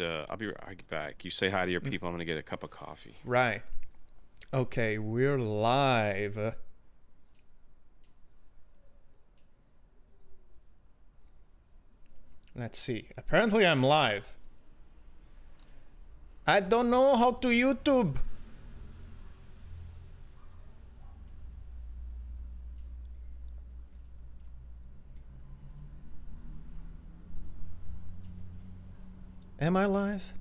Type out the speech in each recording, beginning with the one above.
uh, I'll be right back. You say hi to your people. I'm gonna get a cup of coffee. Right. Okay, we're live. Let's see. Apparently I'm live. I don't know how to YouTube. Am I live?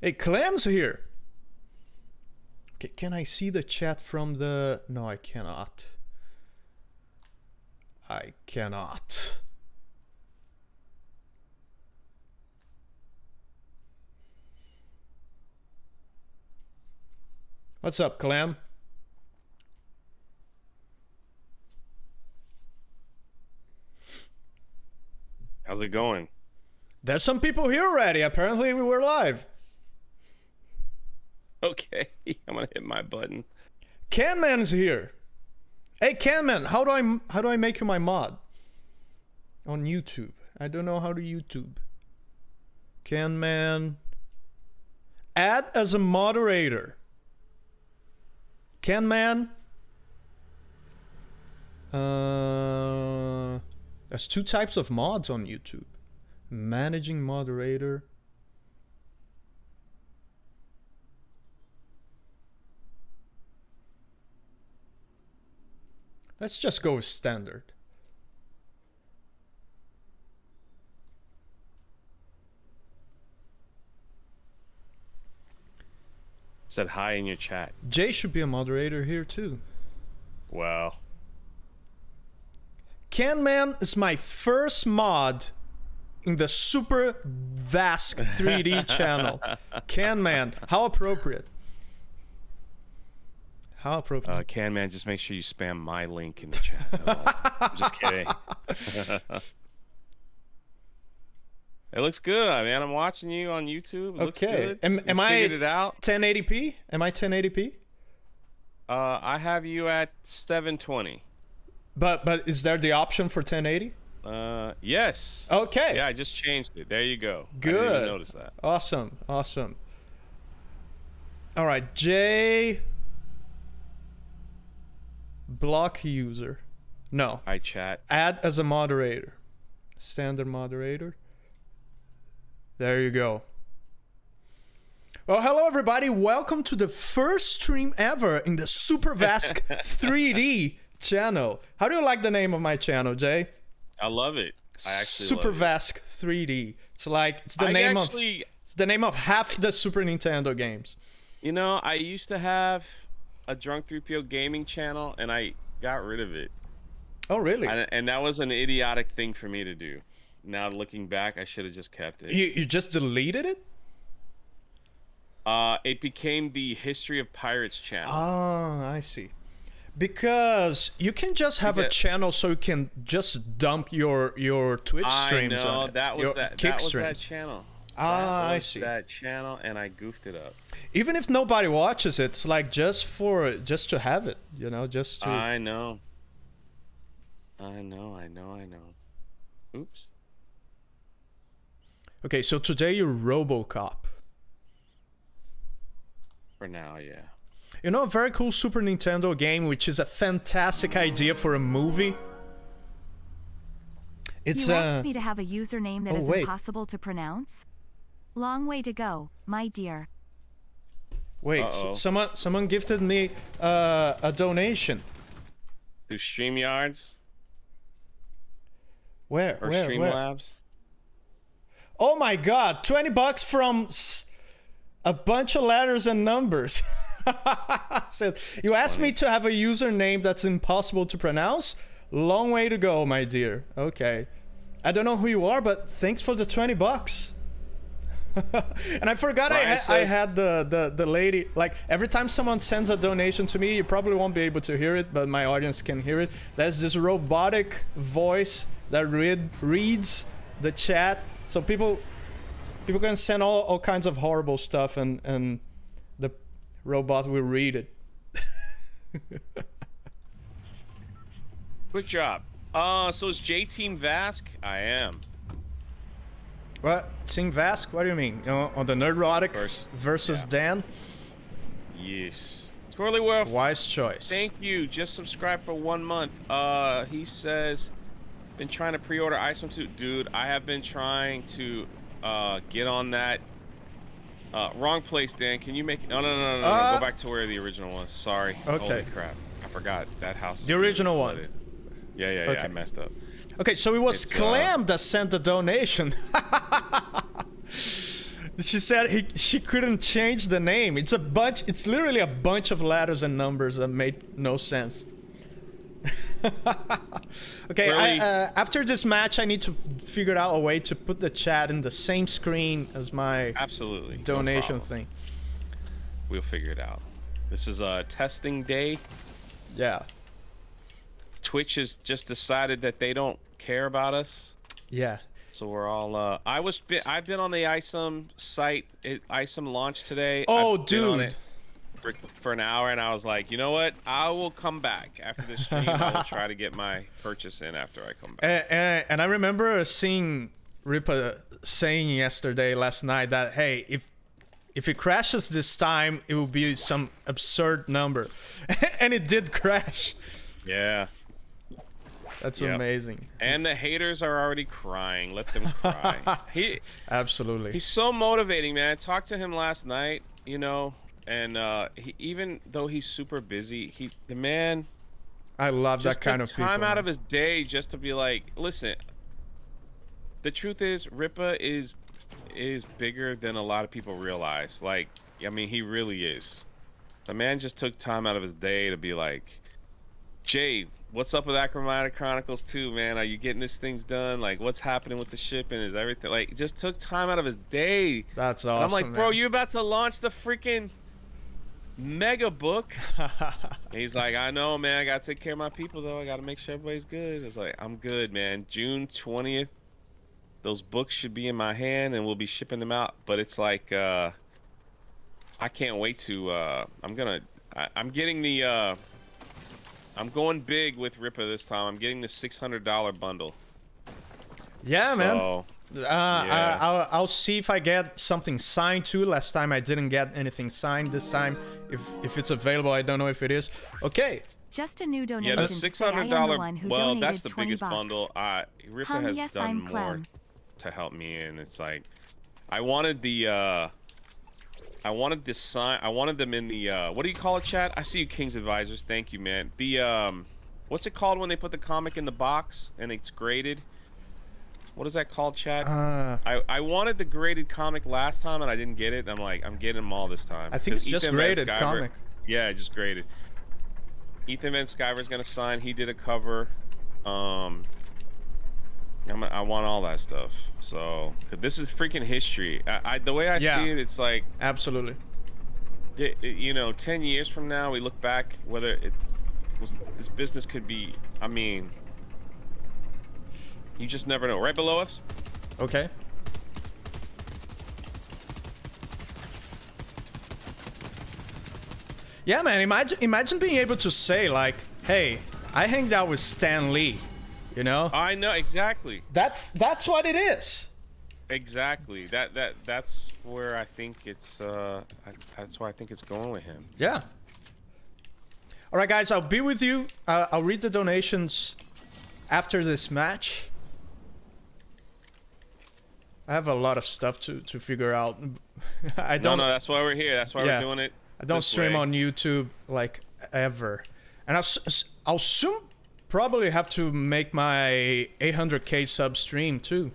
Hey, Clem's here. Okay, can I see the chat from the... No, I cannot. I cannot. What's up, Clem? How's it going? There's some people here already. Apparently we were live. Okay, I'm gonna hit my button. Canman's here. Hey Canman, how do I how do I make you my mod? On YouTube. I don't know how to YouTube. Canman. Add as a moderator. Canman. Uh, there's two types of mods on YouTube. Managing moderator. Let's just go with standard. Said hi in your chat. Jay should be a moderator here too. Well, Canman is my first mod in the Super Vasc 3D channel. Canman, how appropriate. How appropriate. uh, Can man, just make sure you spam my link in the chat. I'm just kidding. it looks good, I mean. I'm watching you on YouTube. It looks okay. good. Am, am I it out? 1080p? Am I 1080p? Uh, I have you at 720. But but is there the option for 1080? Uh, yes. Okay. Yeah, I just changed it. There you go. I Good. didn't even notice that. Awesome. Awesome. All right, Jay. Block user. No. Hi, chat. Add as a moderator. Standard moderator. There you go. Well, hello everybody. Welcome to the first stream ever in the Super Vasc 3D channel. How do you like the name of my channel, Jay? I love it. I actually Super love. Vasc 3D. It's like it's the I name of it's the name of half the Super Nintendo games. you know, I used to have a Drunk 3PO gaming channel, and I got rid of it. Oh, really? I, and that was an idiotic thing for me to do. Now looking back, I should have just kept it. You you just deleted it? Uh, it became the History of Pirates channel. Oh, I see. Because you can just have a channel so you can just dump your your Twitch streams. I know on it. that was that. That was streams. that channel. Ah, That I see. That channel, and I goofed it up. Even if nobody watches it, it's like just for just to have it, you know, just to. I know. I know. I know. I know. Oops. Okay, so today you're RoboCop. For now, yeah. You know, a very cool Super Nintendo game, which is a fantastic idea for a movie. It's you uh, asked me to have a username that oh, is wait. impossible to pronounce? Long way to go, my dear. wait, Uh-oh. someone someone gifted me uh, a donation. Through StreamYards Where? or where? Where? Oh my god, 20 bucks from s- a bunch of letters and numbers. Said, you asked me to have a username that's impossible to pronounce? Long way to go, my dear. Okay. I don't know who you are, but thanks for the 20 bucks. and I forgot I, ha- I had the, the, the lady. Like, every time someone sends a donation to me, you probably won't be able to hear it, but my audience can hear it. There's this robotic voice that read, reads the chat. So people people can send all, all kinds of horrible stuff and and the robot will read it. Quick job. Uh, so is J Team Vasc? I am. What? Sing Vasc? What do you mean? Uh, on the Nerdrotics Versus- versus yeah. Dan? Yes. Twirly Wolf. Wise choice. Thank you. Just subscribe for one month. Uh, he says, been trying to pre-order Isom 2. Dude, I have been trying to uh, get on that. Uh, wrong place, Dan. Can you make? No, no, no, no, no. no. Uh, Go back to where the original was. Sorry. Okay. Holy crap! I forgot that house. The original one. flooded. Yeah, yeah, yeah. I messed up. Okay, so it was It's, uh, Clam that sent the donation. she said he, she couldn't change the name. It's a bunch. It's literally a bunch of letters and numbers that made no sense. okay, I, uh, after this match, I need to figure out a way to put the chat in the same screen as my Absolutely. donation problem. thing. We'll figure it out. This is a testing day. Yeah, Twitch has just decided that they don't care about us. yeah. So we're all. Uh, I was. I've been on the ISOM site. It, ISOM launched today. Oh, I've dude. For, for an hour, and I was like, you know what? I will come back after this stream. I will try to get my purchase in after I come back. And, and, and I remember seeing Rippa saying yesterday, last night, that hey, if if it crashes this time, it will be some absurd number, and it did crash. Yeah. That's Yep. amazing. And the haters are already crying. Let them cry. he Absolutely. he's so motivating, man. I talked to him last night. You know, and uh, he, even though he's super busy, he the man I love that kind took of people. time out man. of his day just to be like, listen. The truth is, Rippa is is bigger than a lot of people realize. Like, I mean, he really is. The man just took time out of his day to be like, Jay, what's up with Achromatic Chronicles 2, man? Are you getting this things done? Like, what's happening with the shipping? Is everything like just took time out of his day? That's And awesome. I'm like, bro, man. you're about to launch the freaking mega book. He's like, I know, man. I gotta take care of my people, though. I gotta make sure everybody's good. It's like, I'm good, man. June 20th, those books should be in my hand, and we'll be shipping them out. But it's like, uh, I can't wait to. Uh, I'm gonna. I, I'm getting the. Uh, I'm going big with Rippa this time. I'm getting the $600 bundle. yeah, man. So, Uh, Yeah. I, I'll, I'll see if I get something signed too. Last time I didn't get anything signed. This time, if if it's available, I don't know if it is. Okay. Just a new yeah, donation. the to six say I am hundred the dollar. one who Well, that's the biggest bucks. bundle. Uh, Rippa Hum, has yes, done I'm more Clem. to help me, and it's like, I wanted the. uh I wanted this sign. I wanted them in the. uh What do you call it, chat? I see you, King's Advisors. Thank you, man. The um, what's it called when they put the comic in the box and it's graded? What is that called, chat? Uh, I, I wanted the graded comic last time and I didn't get it. I'm like, I'm getting them all this time. I think it's just Ethan graded comic. Yeah, just graded. Ethan Van Sciver's gonna sign. He did a cover. Um, I'm, I want all that stuff. So 'cause this is freaking history. I, I the way I Yeah. see it, it's like absolutely. it- it- you know, 10 years from now, we look back, whether it was, this business could be, I mean, you just never know. Right below us? Okay. Yeah, man. Imagine imagine being able to say like, "Hey, I hanged out with Stan Lee," you know? I know, exactly. That's that's what it is. Exactly. That that that's where I think it's, uh, I, that's why I think it's going with him. Yeah. All right, guys. I'll be with you. Uh, I'll read the donations after this match. I have a lot of stuff to to figure out. I don't. no, that's why we're here. That's why Yeah. we're doing it. I don't stream way. on YouTube like ever, and I'll, I'll soon probably have to make my 800k sub stream too.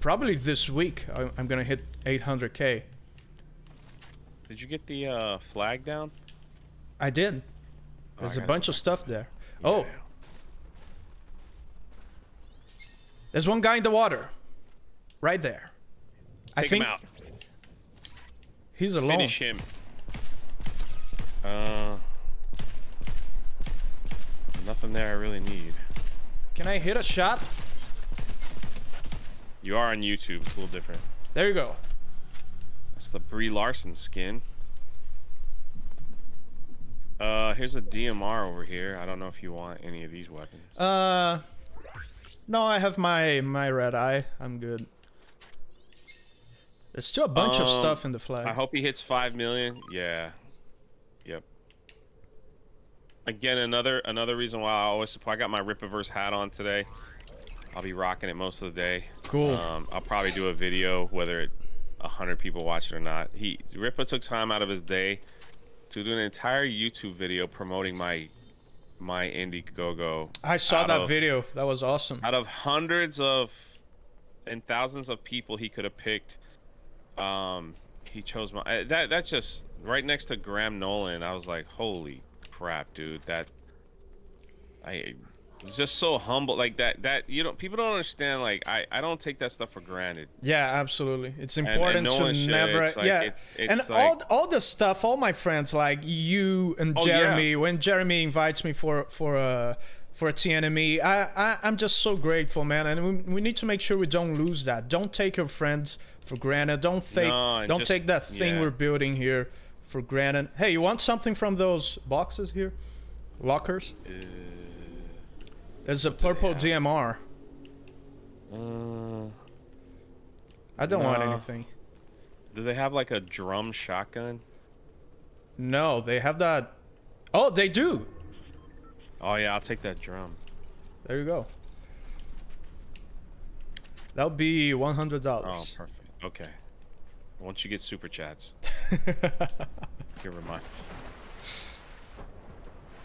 Probably this week I- I'm gonna hit 800k. Did you get the uh, flag down? I did. There's a gotta bunch of stuff there. Oh, Yeah. There's one guy in the water, right there. I Take think him out. he's alone. Finish him. Uh, nothing there I really need. Can I hit a shot? You are on YouTube. It's a little different. There you go. That's the Brie Larson skin. Uh, here's a DMR over here. I don't know if you want any of these weapons. Uh, no, I have my my red eye. I'm good. There's still a bunch of Um, stuff in the flag. I hope he hits five million. Yeah. Yep. Again, another another reason why I always support. I got my Rippaverse hat on today. I'll be rocking it most of the day. Cool. Um, I'll probably do a video whether it, a hundred people watch it or not. He Rippa took time out of his day to do an entire YouTube video promoting my my Indiegogo. I saw that of- video. That was awesome. out of hundreds of and thousands of people he could have picked um he chose my uh, that that's just right next to graham nolan i was like holy crap dude that i it's just so humble like that that you know people don't understand like i i don't take that stuff for granted Yeah, absolutely. It's and important no to never. Like- yeah, it- it's and like- all all the stuff, all my friends, like you and Oh, yeah. Jeremy. When Jeremy invites me for for a for a TNME, I, I I'm just so grateful, man. And we, we need to make sure we don't lose that. Don't take your friends for granted. Don't take No, don't just- take that thing yeah. we're building here for granted. Hey, you want something from those boxes here? Lockers. Uh, There's a purple? DMR. uh, I don't want anything. do they have like a drum shotgun No, they have that. Oh, they do. oh yeah i'll take that drum There you go. That'll be one hundred dollars. Oh, perfect okay once you get super chats Give her my.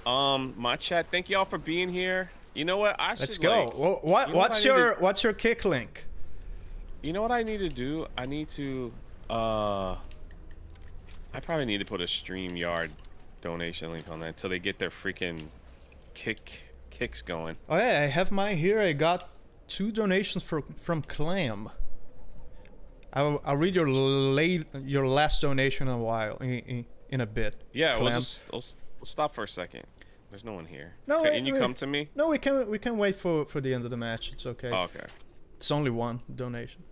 Um, my chat. Thank y'all for being here. You know what? I should. Let's go. like- Wha- what you know what's need your to- what's your kick link? you know what I need to do? I need to. Uh. I probably need to put a StreamYard donation link on that until they get their freaking kick kicks going. Oh yeah, I have mine here. I got two donations from from Clam. I'll, I'll read your late your last donation in a while in, in, in a bit. Yeah, we'll just we'll, we'll stop for a second. There's no one here. No, Can wait, you wait. come to me? No, we can we can wait for for the end of the match. It's okay. Oh, okay. It's only one donation.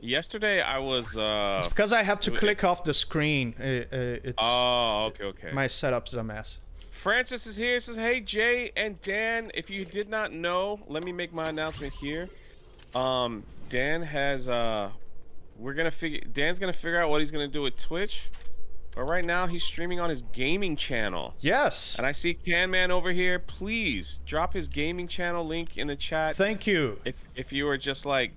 Yesterday I was. uh It's because I have to it- click off the screen. Uh, uh, it's Oh, okay, okay. my setup's a mess. Francis is here. Says, "Hey Jay and Dan, if you did not know, let me make my announcement here. Um, Dan has uh, we're gonna figure. Dan's gonna figure out what he's gonna do with Twitch, but right now he's streaming on his gaming channel. Yes. And I see Can Man over here. Please drop his gaming channel link in the chat. Thank you. if if you were just like,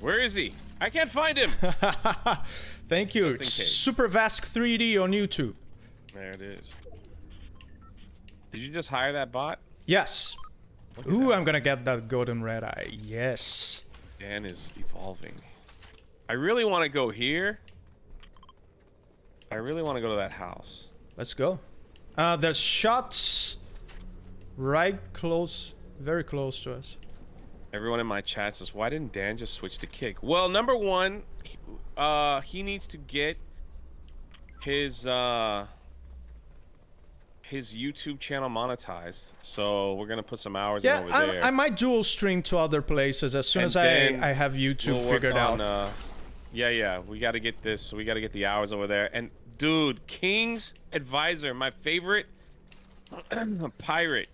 where is he? I can't find him. Thank you. Just in case. Super Vasc 3D on YouTube. there it is. Did you just hire that bot? Yes. Ooh, that. I'm gonna get that golden red eye. Yes. Dan is evolving. I really want to go here. I really want to go to that house. Let's go. Uh, there's shots right close, very close to us. Everyone in my chat says, "Why didn't Dan just switch to kick?" Well, number one, he- uh, he needs to get his uh his YouTube channel monetized. So we're gonna put some hours in Yeah, over I, there. I might dual stream to other places as soon And as I, I have YouTube We'll figured on, out. Uh, yeah, yeah, we got to get this. We got to get the hours over there. And dude, King's Advisor, my favorite pirate.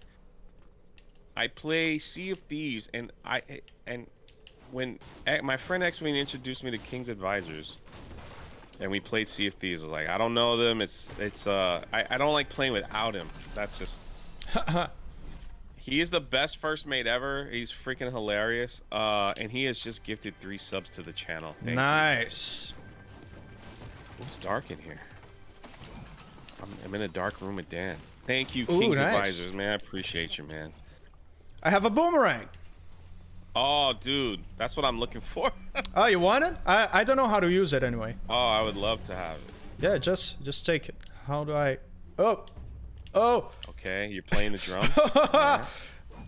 I play Sea of Thieves, and I and when eh, my friend X-Wing introduced me to King's Advisors, and we played Sea of Thieves, I was like, I don't know them. It's it's uh, I I don't like playing without him. That's just he is the best first mate ever. He's freaking hilarious. Uh, and he has just gifted three subs to the channel. Thank you. nice. It's dark in here. I'm, I'm in a dark room with Dan. Thank you, Ooh, King's nice. Advisors, man. I appreciate you, man. I have a boomerang. Oh, dude, that's what I'm looking for. Oh, you want it? I, I don't know how to use it anyway. oh, I would love to have it. Yeah, just just take it. How do I? Oh, oh. Okay, you're playing the drums. Alright.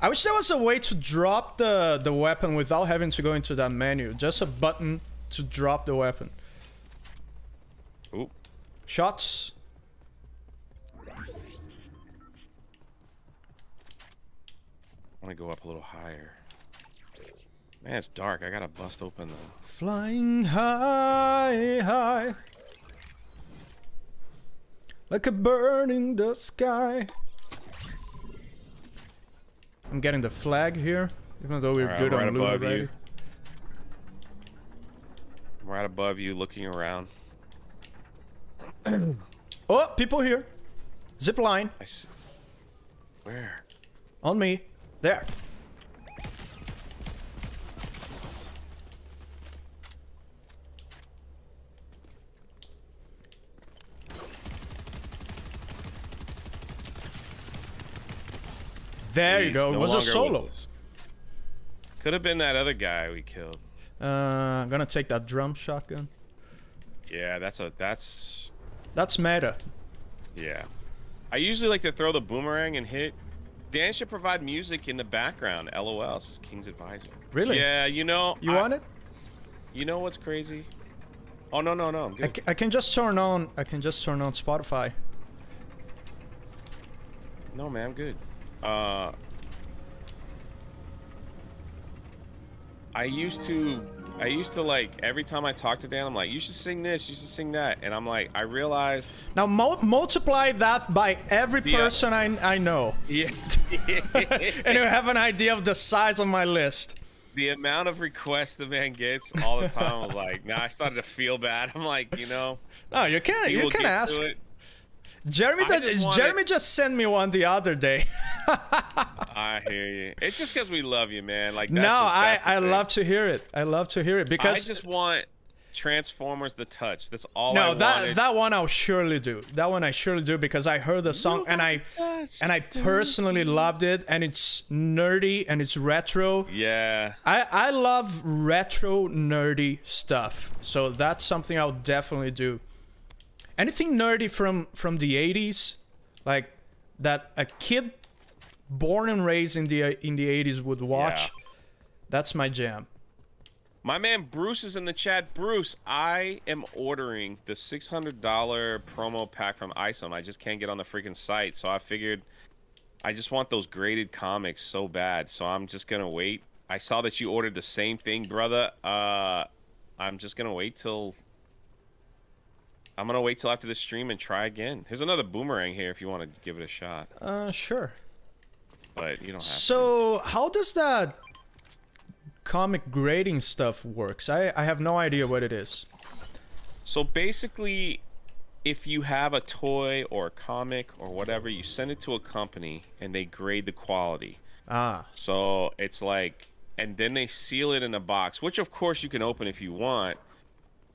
I wish there was a way to drop the the weapon without having to go into that menu. Just a button to drop the weapon. Oop. Shots. I want to go up a little higher. Man, it's dark. I gotta bust open the. Flying high, high. Like a bird in the sky. I'm getting the flag here, even though we're Alright, good I'm right on above already. you. Right above you, looking around. Oh, people here. Zip line. Where? on me. There. There you go. It was a solo. Could have been that other guy we killed. Uh, I'm gonna take that drum shotgun. Yeah, that's a that's That's meta. yeah. I usually like to throw the boomerang and hit. Dan should provide music in the background. LOL. This is King's advisor. Really? Yeah, you know. You I- want it? You know what's crazy? Oh no no no! I'm I, I can just turn on. I can just turn on Spotify. No man, I'm good. Uh, I used to, I used to like every time I talk to Dan, I'm like, you should sing this, you should sing that, and I'm like, I realized, Now mul multiply that by every Yeah. person I I know, yeah, and you have an idea of the size of my list. the amount of requests the man gets all the time. I was like, now I started to feel bad. I'm like, you know, No, you can he you can ask. it. Jeremy, did, Jeremy just sent me one the other day. I hear you. It's just because we love you, man. Like, no, I I thing. love to hear it. I love to hear it because I just want Transformers: The Touch. That's all. no I that wanted. that one I'll surely do. That one I surely do because I heard the song and I and I personally loved it and it's nerdy and it's retro. Yeah. I, I love retro nerdy stuff. So that's something I'll definitely do. Anything nerdy from from the 80s, like that a kid born and raised in the in the 80s would watch. Yeah. That's my jam. My man Bruce is in the chat. Bruce, I am ordering the $600 promo pack from ISOM. I just can't get on the freaking site, so I figured I just want those graded comics so bad. So I'm just gonna wait. I saw that you ordered the same thing, brother. Uh, I'm just gonna wait till. I'm gonna wait till after the stream and try again. There's another boomerang here if you want to give it a shot, Uh sure. but you don't have to. So, how does that comic grading stuff works? I I have no idea what it is. So basically, if you have a toy or a comic or whatever, you send it to a company and they grade the quality. Ah. So it's like, and then they seal it in a box, which of course you can open if you want.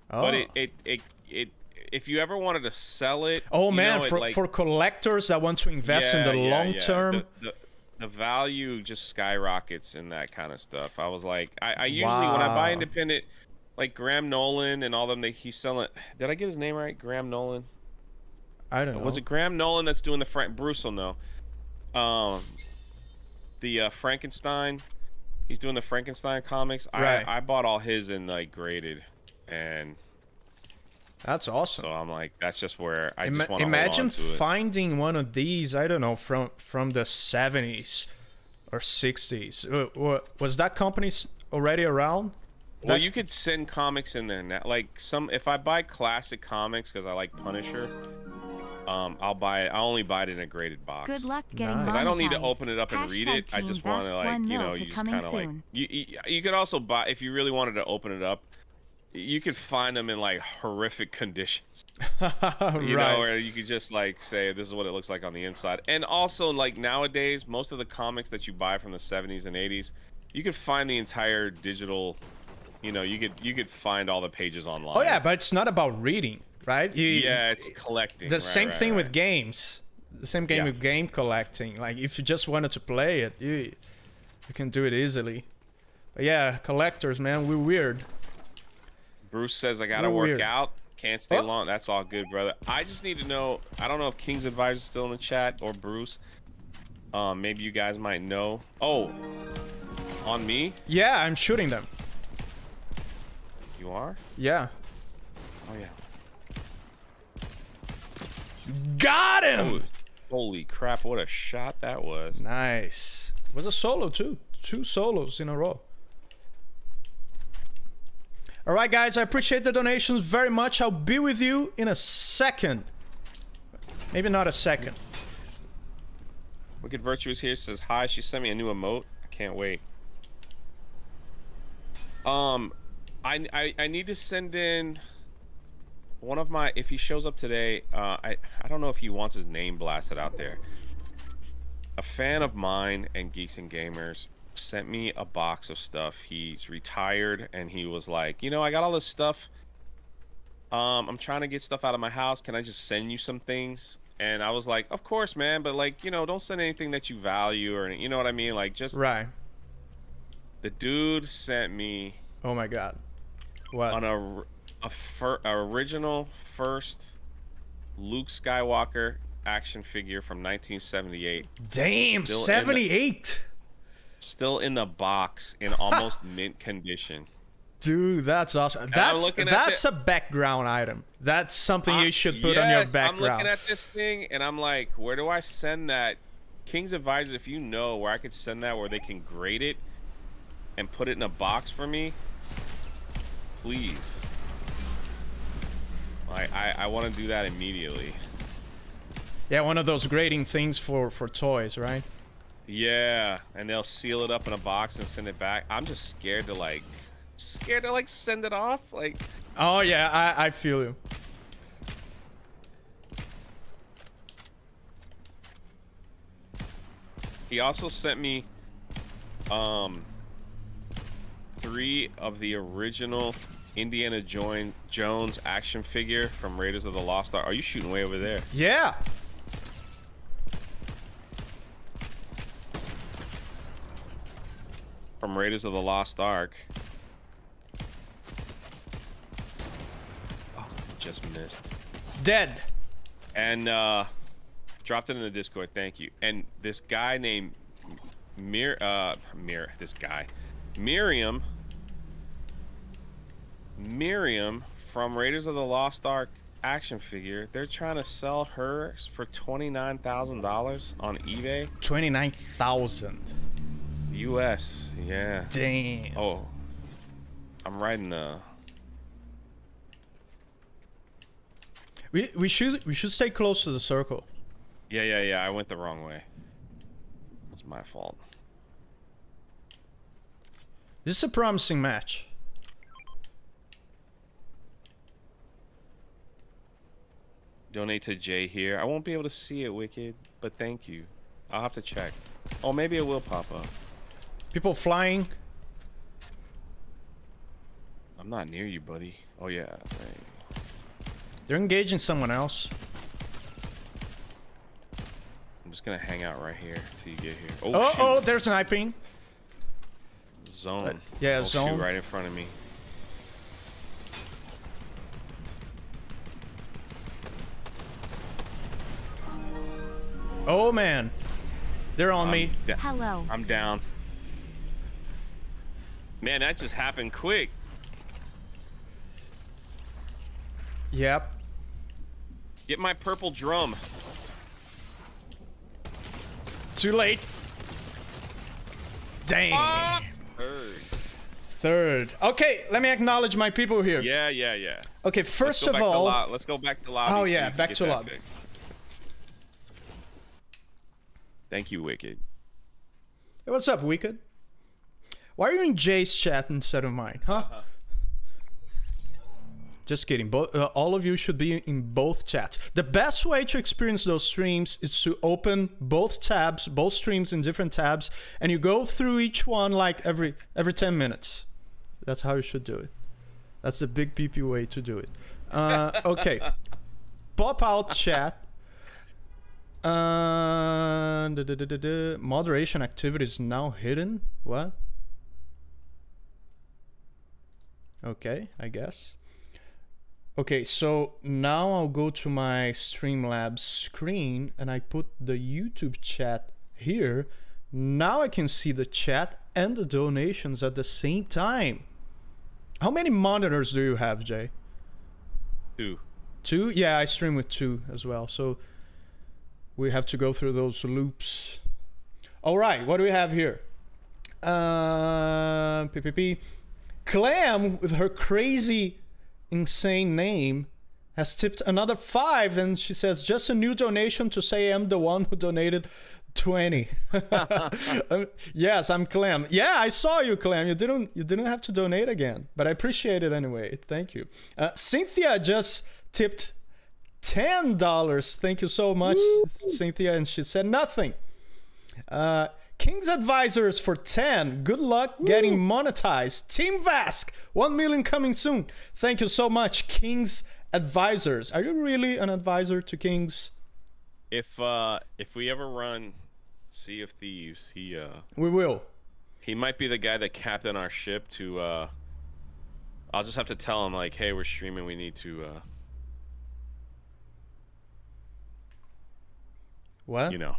Oh. But it, it, it, it, if you ever wanted to sell it, Oh man, know, for, like- for collectors that want to invest in the yeah, long yeah. term. The, the, the value just skyrockets in that kind of stuff. I was like, I, I usually when I buy independent, like Graham Nolan and all them, they, he's selling. Did I get his name right? Graham Nolan. I don't know. Was it Graham Nolan that's doing the Frank Bruce will know. Um, the uh, Frankenstein. He's doing the Frankenstein comics. Right. I I bought all his and like graded, and That's awesome. so I'm like, that's just where I Ima- just want to imagine hold on to it. finding one of these. I don't know from from the seventies or sixties. Uh, was that company already around? Well, That- you could send comics in there now. Like some, if I buy classic comics because I like Punisher, um, I'll buy it. I only buy it in a graded box. Good luck getting Nice. 'Cause I don't need to open it up and read it. I just want to like you know you just kind of like you, you you could also buy if you really wanted to open it up. You could find them in like horrific conditions, you right. know, where you could just like say this is what it looks like on the inside. And also like nowadays, most of the comics that you buy from the 70s and 80s, you could find the entire digital. You know, you could you could find all the pages online. oh yeah, but it's not about reading, right? You, yeah, it's collecting. the right, same right, thing with games. The same game Yeah. with game collecting. Like if you just wanted to play it, you you can do it easily. But yeah, collectors, man, we're weird. Bruce says I gotta We're work weird. out. Can't stay Oh. long. That's all good, brother. I just need to know. I don't know if King's Advisor's still in the chat or Bruce. Um, maybe you guys might know. Oh, on me? Yeah, I'm shooting them. You are? Yeah. Oh yeah. Got him. Holy crap! What a shot that was. Nice. It was a solo too. Two solos in a row. All right, guys. I appreciate the donations very much. I'll be with you in a second. Maybe not a second. Wicked Virtuous here says hi. She sent me a new emote. I can't wait. Um, I, I I need to send in one of my. If he shows up today, uh, I I don't know if he wants his name blasted out there. A fan of mine and Geeks and Gamers sent me a box of stuff. He's retired and he was like, you know, I got all this stuff. Um, I'm trying to get stuff out of my house. Can I just send you some things? And I was like, of course, man, but like, you know, don't send anything that you value or you know what I mean? Like just Right. the dude sent me Oh my god. What? on a a, fir- original first Luke Skywalker action figure from 1978, Damn, Still in the- 78. Still in the box in almost mint condition. Dude, that's awesome. That's that's the- a background item. That's something Uh, you should put on your yes, I'm looking at this thing and I'm like, where do I send that? King's Advisors, if you know where I could send that where they can grade it and put it in a box for me, please. I I, I want to do that immediately. yeah, one of those grading things for for toys, right? Yeah, and they'll seal it up in a box and send it back. I'm just scared to like, scared to like send it off. Like, Oh yeah, I I feel you. he also sent me, um, three of the original Indiana Jones action figure from Raiders of the Lost Ark. Are you shooting way over there? Yeah. From Raiders of the Lost Ark. Oh, just missed. Dead. and uh dropped it in the discord thank you and this guy named mir uh mir this guy miriam miriam from raiders of the lost ark action figure they're trying to sell her for $29000 on ebay 29,000. Us yeah Damn. oh i'm riding the We we should we should stay close to the circle. yeah yeah yeah i went the wrong way it's my fault This is a promising match. Donate to Jay here. I won't be able to see it, Wicked, but thank you. I'll have to check. Oh, maybe it will pop up. People flying. I'm not near you, buddy. Oh, yeah. Right. They're engaging someone else. I'm just going to hang out right here till you get here. Oh, Oh, shoot. oh, they're sniping. Zone. Uh, yeah, oh, shoot, zone. right in front of me. Oh man. They're on I'm me. Hello. I'm down. Man, that just happened quick. Yep. Get my purple drum. Too late. Dang. Ah! Third. Third. Okay, let me acknowledge my people here. Yeah, yeah, yeah. Okay, first of all, let's go back to lobby. Oh, yeah, back to lobby. fixed. Thank you, Wicked. Hey, what's up, Wicked? Why are you in Jay's chat instead of mine, huh? Uh-huh. Just kidding. Bo- uh, all of you should be in both chats. The best way to experience those streams is to open both tabs, both streams in different tabs, and you go through each one like every every 10 minutes. That's how you should do it. That's the big PP way to do it. Uh, okay. Pop out chat. Uh, duh, duh. Moderation activity is now hidden. What? Okay, I guess. Okay, so now I'll go to my Streamlabs screen and I put the YouTube chat here. Now I can see the chat and the donations at the same time. How many monitors do you have, Jay? Two. Two? Yeah, I stream with two as well. So we have to go through those loops. All right, what do we have here? Uh, PPP. Clam with her crazy, insane name has tipped another five, and she says, "Just a new donation to say I'm the one who donated 20." Um, yes, I'm Clem. Yeah, I saw you, Clem. You didn't you didn't have to donate again, but I appreciate it anyway. Thank you. Uh, Cynthia just tipped ten dollars. Thank you so much, Cynthia, and she said nothing. Uh, King's Advisors for 10. Good luck getting monetized. Team Vasc, 1 million coming soon. Thank you so much, King's Advisors. Are you really an advisor to Kings? If uh if we ever run Sea of Thieves, he uh We will. he might be the guy that captain our ship to uh I'll just have to tell him like, hey, we're streaming, we need to uh What? you know.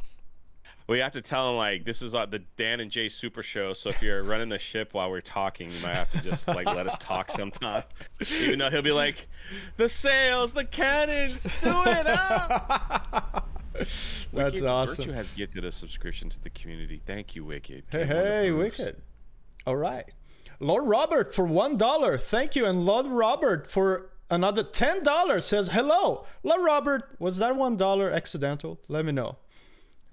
We have to tell him like this is uh, the Dan and Jay Super Show. So if you're running the ship while we're talking, you might have to just like let us talk sometime. Even though he'll be like, "The sails, the cannons, do it!" Ah! That's Wicked awesome. Virtue has gifted a subscription to the community. Thank you, Wicked. Hey, Give one to hey, wicked. All right. Lord Robert for one dollar. Thank you. And Lord Robert for another ten dollars says hello. Lord Robert, was that one dollar accidental? Let me know.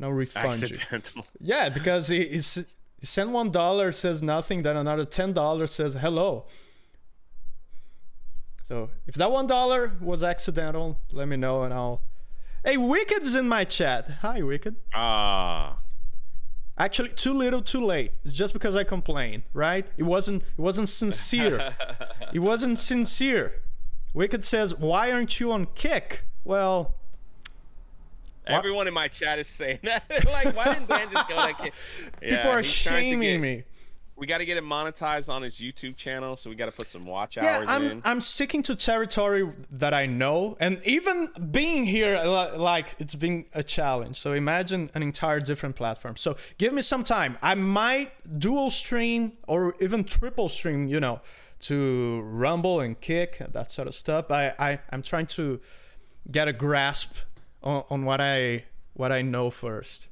I'll refund you. Yeah, because he, he, s- he sent one dollar says nothing, then another ten dollars says hello. So if that one dollar was accidental, let me know and I'll. Hey, Wicked's in my chat. Hi, Wicked. Ah, Actually, too little, too late. It's just because I complained, right? It wasn't. It wasn't sincere. it wasn't sincere. Wicked says, "Why aren't you on Kick?" Well, everyone in my chat is saying that. like, why didn't Dan just go to kid? Yeah, people are shaming get- me. We got to get it monetized on his YouTube channel, so we got to put some watch Yeah, hours I'm in. I'm sticking to territory that I know, and even being here, uh, like it's been a challenge. So imagine an entire different platform. So give me some time. I might dual stream or even triple stream. You know, to Rumble and Kick that sort of stuff. I I I'm trying to get a grasp on, on what I what I know first.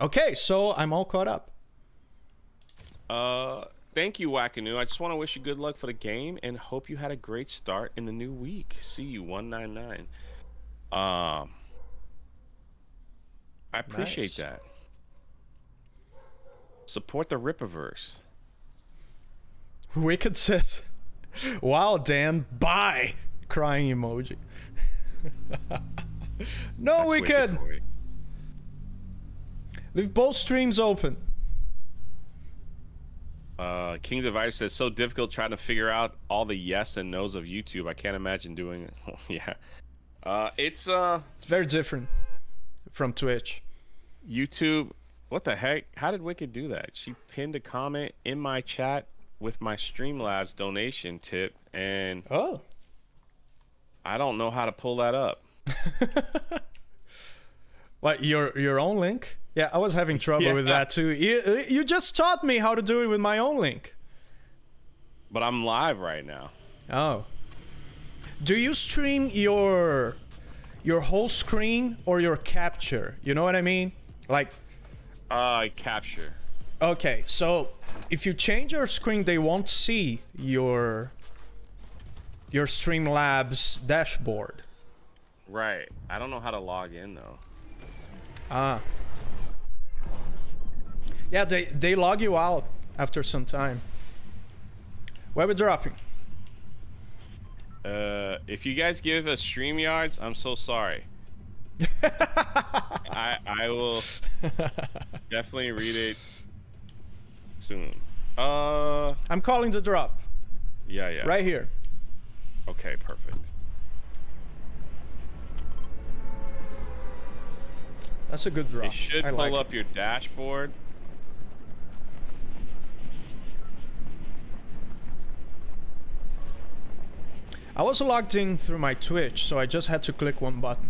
Okay, so I'm all caught up. Uh, thank you, Wackanoo. I just want to wish you good luck for the game and hope you had a great start in the new week. See you, 199. Um, I appreciate Nice. that. Support the Rippaverse. Wicked says, "Wow, Dan, bye." Crying emoji. no, That's Wicked. for you. Leave both streams open. Uh, King's Advice says so difficult trying to figure out all the yes and no's of YouTube. I can't imagine doing it. yeah. Uh, it's uh It's very different from Twitch. YouTube. What the heck? How did Wicked do that? She pinned a comment in my chat with my Streamlabs donation tip, and Oh. I don't know how to pull that up. What your your own link? Yeah, I was having trouble Yeah. with that too. You, you just taught me how to do it with my own link. But I'm live right now. Oh. Do you stream your your whole screen or your capture? You know what I mean? Like Uh, capture. Okay, so if you change your screen, they won't see your your Streamlabs dashboard. Right. I don't know how to log in though. Ah. Yeah, they they log you out after some time. Where we dropping? Uh, if you guys give us stream yards, I'm so sorry. I I will definitely read it soon. Uh, I'm calling the drop yeah, yeah. right here. Okay, perfect. That's a good drop. It should I pull like up it. your dashboard. I was logged in through my Twitch, so I just had to click one button.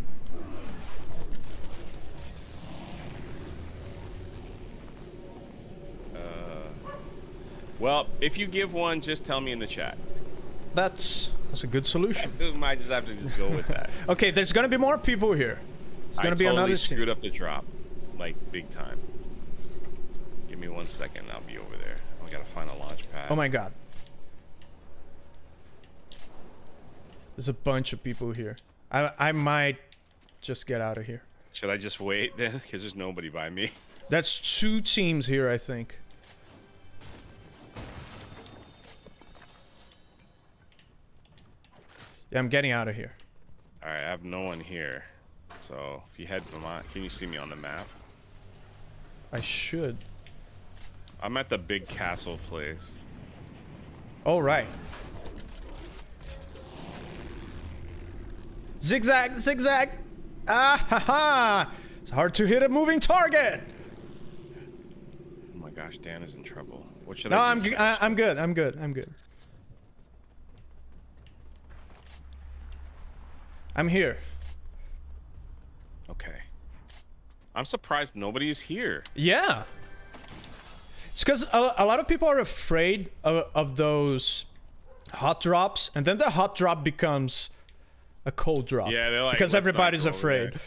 Uh, Well, if you give one, just tell me in the chat. That's that's a good solution. We might just have to just go with that. Okay, there's gonna be more people here. There's gonna I be totally another team. screwed up the drop, like big time. Give me one second, I'll be over there. Oh, we gotta find a launch pad. Oh my god. There's a bunch of people here. I I might just get out of here. Should I just wait then? Because there's nobody by me. That's two teams here, I think. Yeah, I'm getting out of here. All right, I have no one here. So if you head to my, can you see me on the map? I should. I'm at the big castle place. All right. Zigzag, zigzag. Ah ha ha! It's hard to hit a moving target. Oh my gosh, Dan is in trouble. What should No, I No, I'm do? g- I, I'm good. I'm good. I'm good. I'm here. Okay. I'm surprised nobody is here. Yeah. It's because a, a lot of people are afraid of, of those hot drops, and then the hot drop becomes a cold drop. Yeah, they're like, because everybody's afraid. there."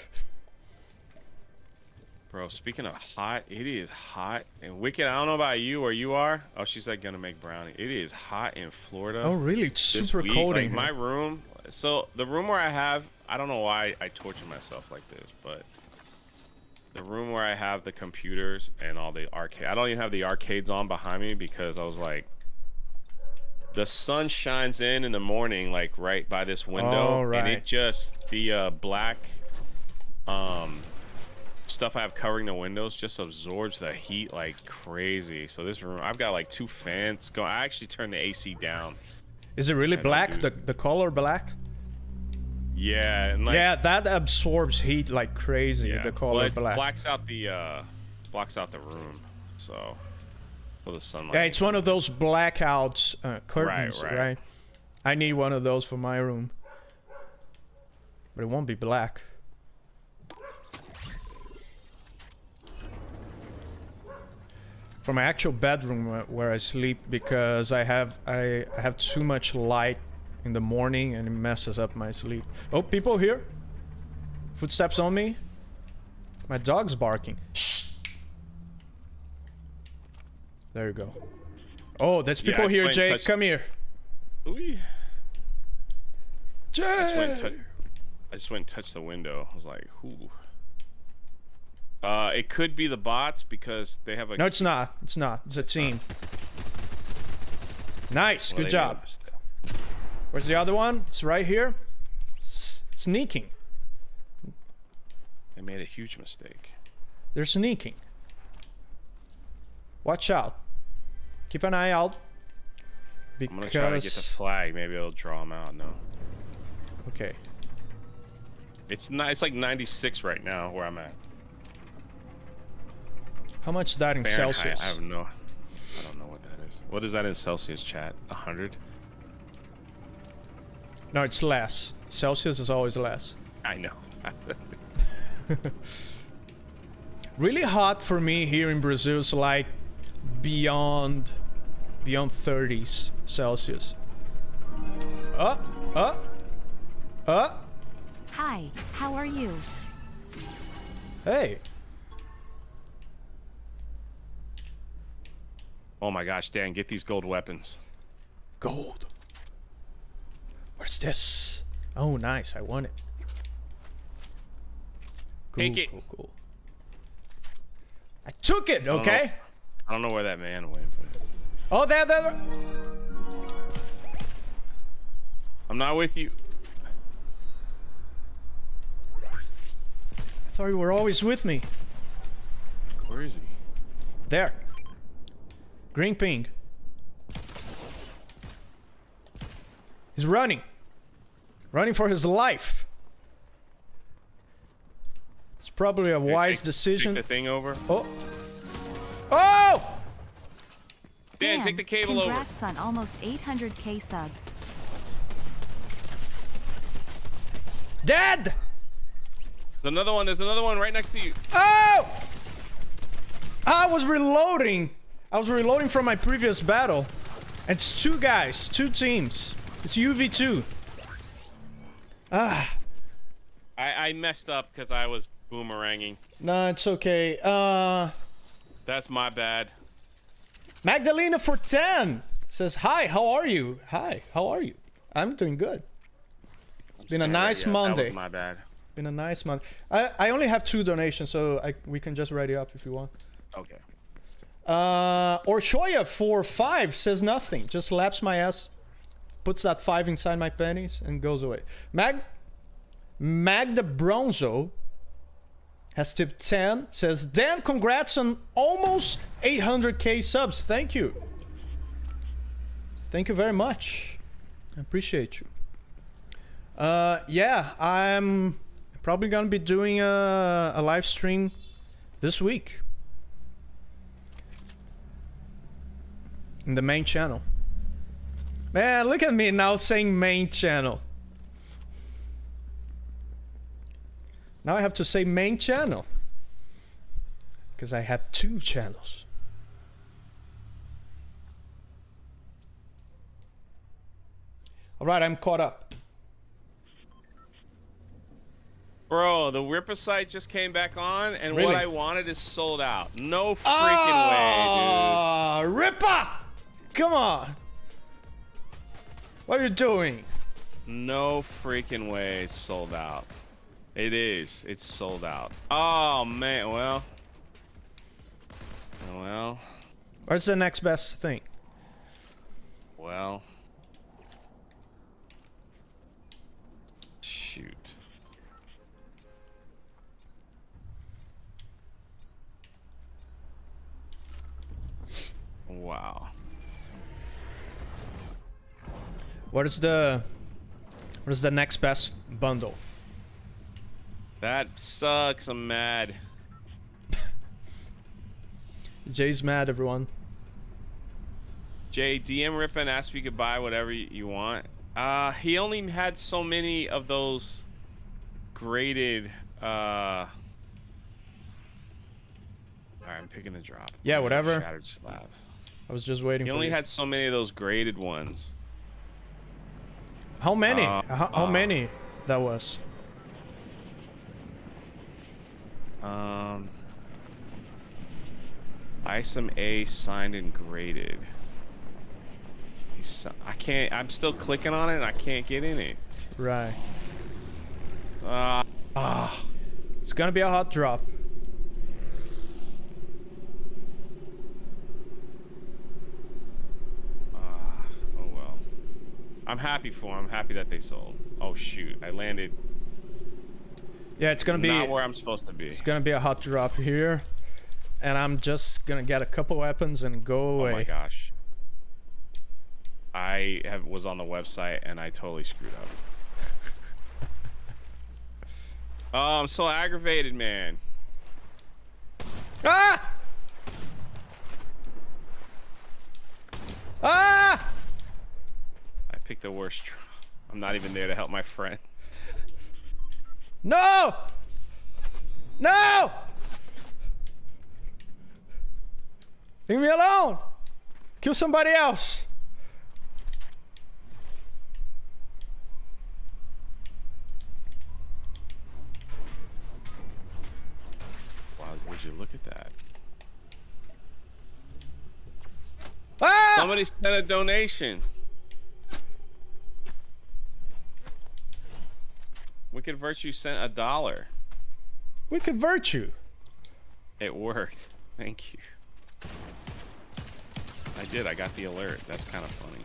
Bro, speaking of hot, it is hot. And Wicked, I don't know about you where you are. Oh, she's like gonna make brownie. It is hot in Florida. Oh, really? It's super week. cold like in my room. So the room where I have, I don't know why I torture myself like this, but the room where I have the computers and all the arcade. I don't even have the arcades on behind me because I was like, the sun shines in in the morning, like right by this window, Oh, and it just the uh, black um stuff I have covering the windows just absorbs the heat like crazy. So this room, I've got like two fans going. I actually turned the AC down. Is it really black? The, the color black? Yeah, and like yeah, that absorbs heat like crazy. yeah, the color well, black. blacks out the uh blocks out the room. So for the sunlight. Yeah, it's one of those blackouts uh, curtains, right. right. right? I need one of those for my room. But it won't be black. For my actual bedroom where- where I sleep because I have I, I have too much light in the morning and it messes up my sleep. Oh, people here. Footsteps on me. My dog's barking. Shh. There you go. Oh, there's people I here, Jake. Come here. Ooh, I just went and Jake. touched. I just went and touched the window. I was like, "Who?" Uh, it could be the bots because they have a... No, it's not. It's not. It's a team. Nice. well, Good job. Made a mistake. Where's the other one? It's right here. S- sneaking. They made a huge mistake. They're sneaking. Watch out. Keep an eye out. Because... I'm gonna try to get the flag. Maybe it'll draw them out. No, okay. it's not. It's like 96 right now where I'm at. How much is that in Fahrenheit, Celsius? I have no. I don't know what that is. What is that in Celsius, chat? 100. No, it's less. Celsius is always less. I know. Really hot for me here in Brazil is like beyond beyond 30s Celsius. Uh, uh, uh. Hi, how are you? Hey. oh my gosh, Dan, get these gold weapons. Gold. What's this? Oh, nice. I want it. Cool, Take it. cool, cool. I took it, don't okay? know. I don't know where that man went. But Oh, there, there, there. I'm not with you. I thought you were always with me. Where is he? There. Green ping. He's running. Running for his life. It's probably a Here, wise take- decision. Take the thing over. Oh. Oh! Dan, take the cable over. congrats on almost 800k subs. Dead! There's another one. There's another one right next to you. Oh! I was reloading. I was reloading from my previous battle. It's two guys, two teams. It's UV2. Ah, I, I messed up because I was boomeranging. no, it's okay. Uh, That's my bad. Magdalena for 10 says, Hi, how are you? Hi, how are you? I'm doing good. It's been a nice Monday. my bad. Been a nice month. I, I only have two donations, so I, we can just ready up if you want. Okay. Uh, Orshoya for five says nothing. Just laps my ass, puts that five inside my pennies, and goes away. Mag Magda Bronzo has tipped 10. Says, Dan, congrats on almost 800k subs. Thank you. Thank you very much. I appreciate you. Uh, yeah, I'm probably gonna be doing a, a live stream this week. In the main channel. Man, look at me now saying main channel. Now I have to say main channel. Because I have two channels. Alright, I'm caught up. Bro, the Rippa site just came back on, and Really? what I wanted is sold out. No freaking Ah, Rippa! Come on! What are you doing? No freaking way it's sold out. It is. It's sold out. Oh, man. Well. Well. Where's the next best thing? Well. Shoot. Wow. What is the what is the next best bundle? That sucks. I'm mad. Jay's mad, everyone. Jay, DM Rip and ask if you could buy whatever you want. Uh, he only had so many of those graded, uh... Alright, I'm picking the drop. Yeah, whatever. Shattered slabs. I was just waiting He for only you. had so many of those graded ones. How many? Uh, how, how uh. many that was? Um... Isom A signed and graded. I can't, I'm still clicking on it and I can't get in it. Right. Uh, Ah. It's gonna be a hot drop. Ah, oh well. I'm happy for them. I'm happy that they sold. Oh shoot, I landed Yeah, it's gonna be not where I'm supposed to be. it's gonna be a hot drop here. And I'm just gonna get a couple weapons and go away. Oh my gosh. I have was on the website and I totally screwed up. oh, I'm so aggravated, man. Ah! Ah! I picked the worst. I'm not even there to help my friend. No! No! Leave me alone! Kill somebody else! Wow, would you look at that? Ah! Somebody sent a donation. Wicked Virtue sent a dollar. We convert you. It worked. Thank you. I did. I got the alert. That's kind of funny.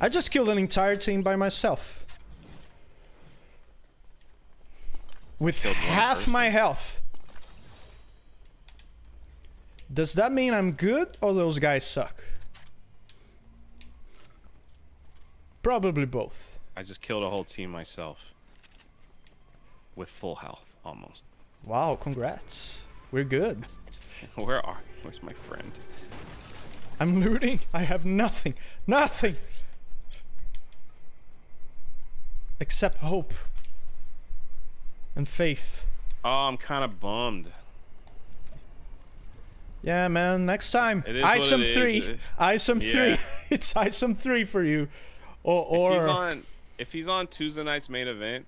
I just killed an entire team by myself. With half person. my health. Does that mean I'm good or those guys suck? Probably both. I just killed a whole team myself. With full health, almost. Wow, congrats. We're good. Where are? Where's my friend? I'm looting. I have nothing. Nothing. Except hope. And faith. Oh, I'm kind of bummed. Yeah, man. Next time, It is ISOM it is. three, It- ISOM Yeah. three. it's ISOM three for you, or If he's on, if he's on Tuesday night's main event,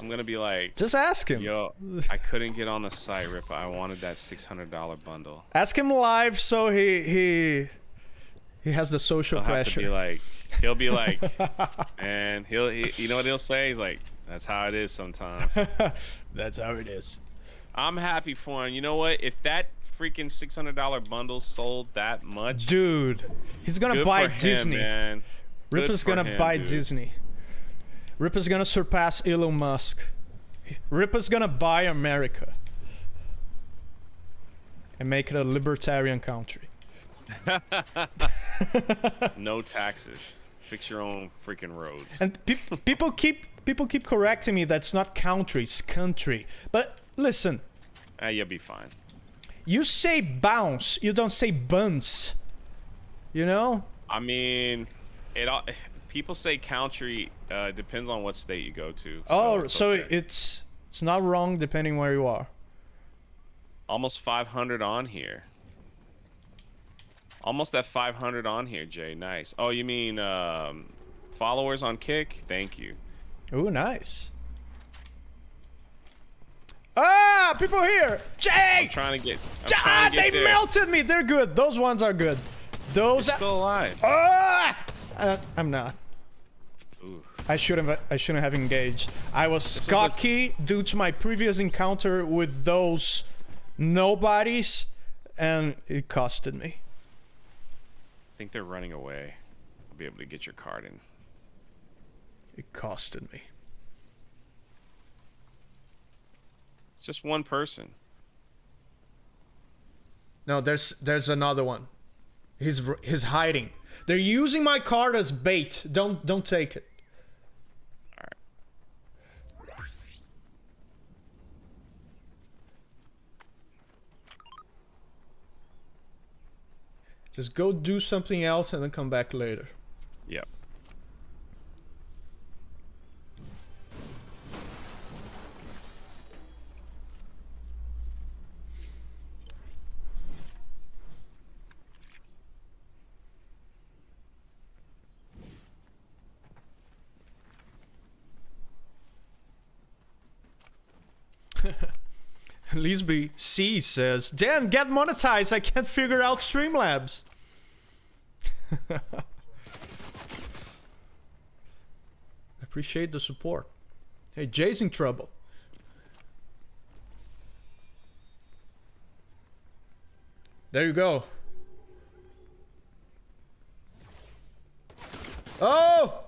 I'm gonna be like, Just ask him. yo, I couldn't get on the site, Rip. I wanted that six hundred dollar bundle. Ask him live so he he he has the social He'll have to pressure. be like, he'll be like, and he'll, he, you know what he'll say? He's like, that's how it is sometimes. That's how it is. I'm happy for him. You know what? If that freaking six hundred dollar bundle sold that much, Dude, he's gonna buy him, Disney. man. Good Rippa's for gonna him, buy dude. Disney. Rippa's gonna surpass Elon Musk. Rippa's gonna buy America. And make it a libertarian country. No taxes. Fix your own freaking roads. And pe- people keep people keep correcting me that's not country, it's country. But listen, Ah, you'll be fine. you say bounce, you don't say buns. You know? I mean, it all. People say country uh, depends on what state you go to. Oh, it's so okay. it's it's not wrong depending where you are. almost 500 on here. Almost at 500 on here, Jay. Nice. Oh, you mean um, followers on Kick? Thank you. Ooh, nice. Ah, people here! Jay! trying to get. I'm Ah, to they there. melted me. They're good. Those ones are good. Those. It's still alive. Ah! Uh, I'm not. Ooh. I shouldn't. Have, I shouldn't have engaged. I was cocky due to my previous encounter with those nobodies, and it costed me. I think they're running away. I'll be able to get your card in. It costed me. It's just one person. No, there's there's another one. He's he's hiding. They're using my card as bait. Don't don't take it. Just go do something else and then come back later. Yep. Lisby C says, "Dan, get monetized. I can't figure out Streamlabs." I appreciate the support. Hey, Jay's in trouble. There you go. Oh!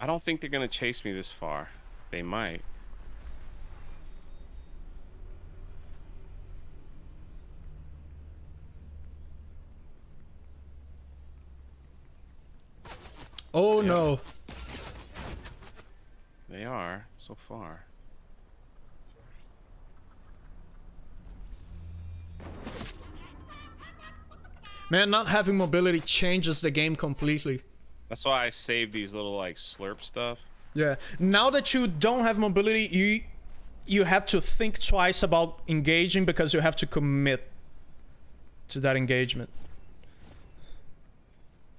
I don't think they're gonna chase me this far. They might. Oh no. They are so far. Man, not having mobility changes the game completely. That's why I saved these little like slurp stuff. Yeah. Now that you don't have mobility, you you have to think twice about engaging because you have to commit to that engagement.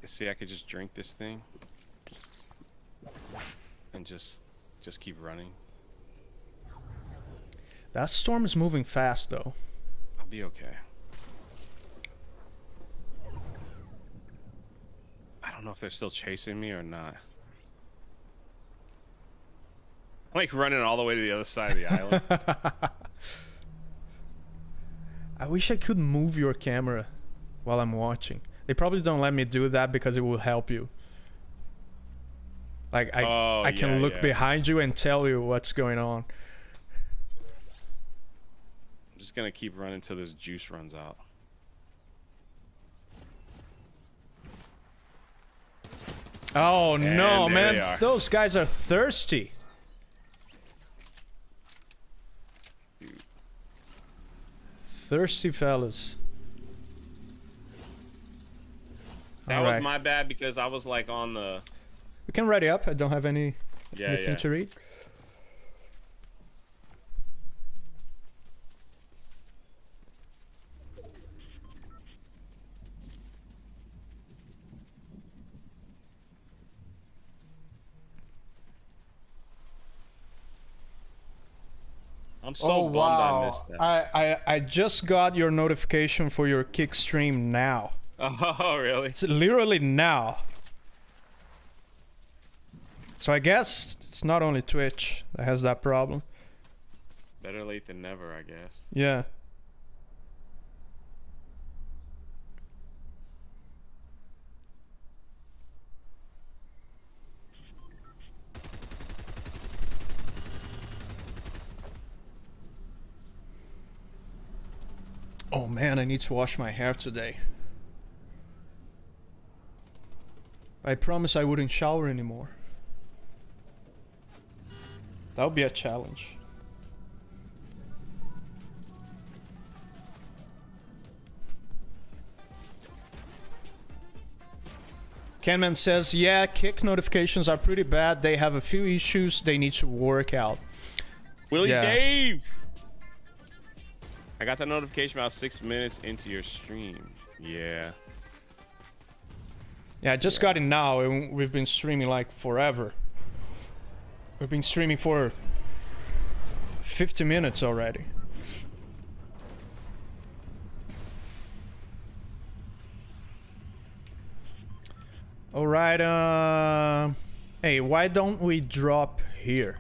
You see, I could just drink this thing and just just keep running. That storm is moving fast though. I'll be okay. I don't know if they're still chasing me or not. I'm like running all the way to the other side of the island. I wish I could move your camera while I'm watching. They probably don't let me do that because it will help you. Like I Oh, I can yeah, look yeah. behind you and tell you what's going on. I'm just gonna keep running till this juice runs out. Oh no, man. Those guys are thirsty. Thirsty fellas. That was my bad because I was like on the We can ready up. I don't have any yeah anything yeah. to read. I'm so oh bummed wow! I missed that. I, I I just got your notification for your kick stream now. Oh, really? It's literally now. So I guess it's not only Twitch that has that problem. Better late than never, I guess. Yeah. Oh man, I need to wash my hair today. I promise I wouldn't shower anymore. That would be a challenge. Kenman says, yeah, kick notifications are pretty bad. They have a few issues they need to work out. Willie Yeah. Dave! I got that notification about six minutes into your stream. Yeah. Yeah, I just got it now, and we've been streaming like forever. We've been streaming for 50 minutes already. Alright, uh... Hey, why don't we drop here?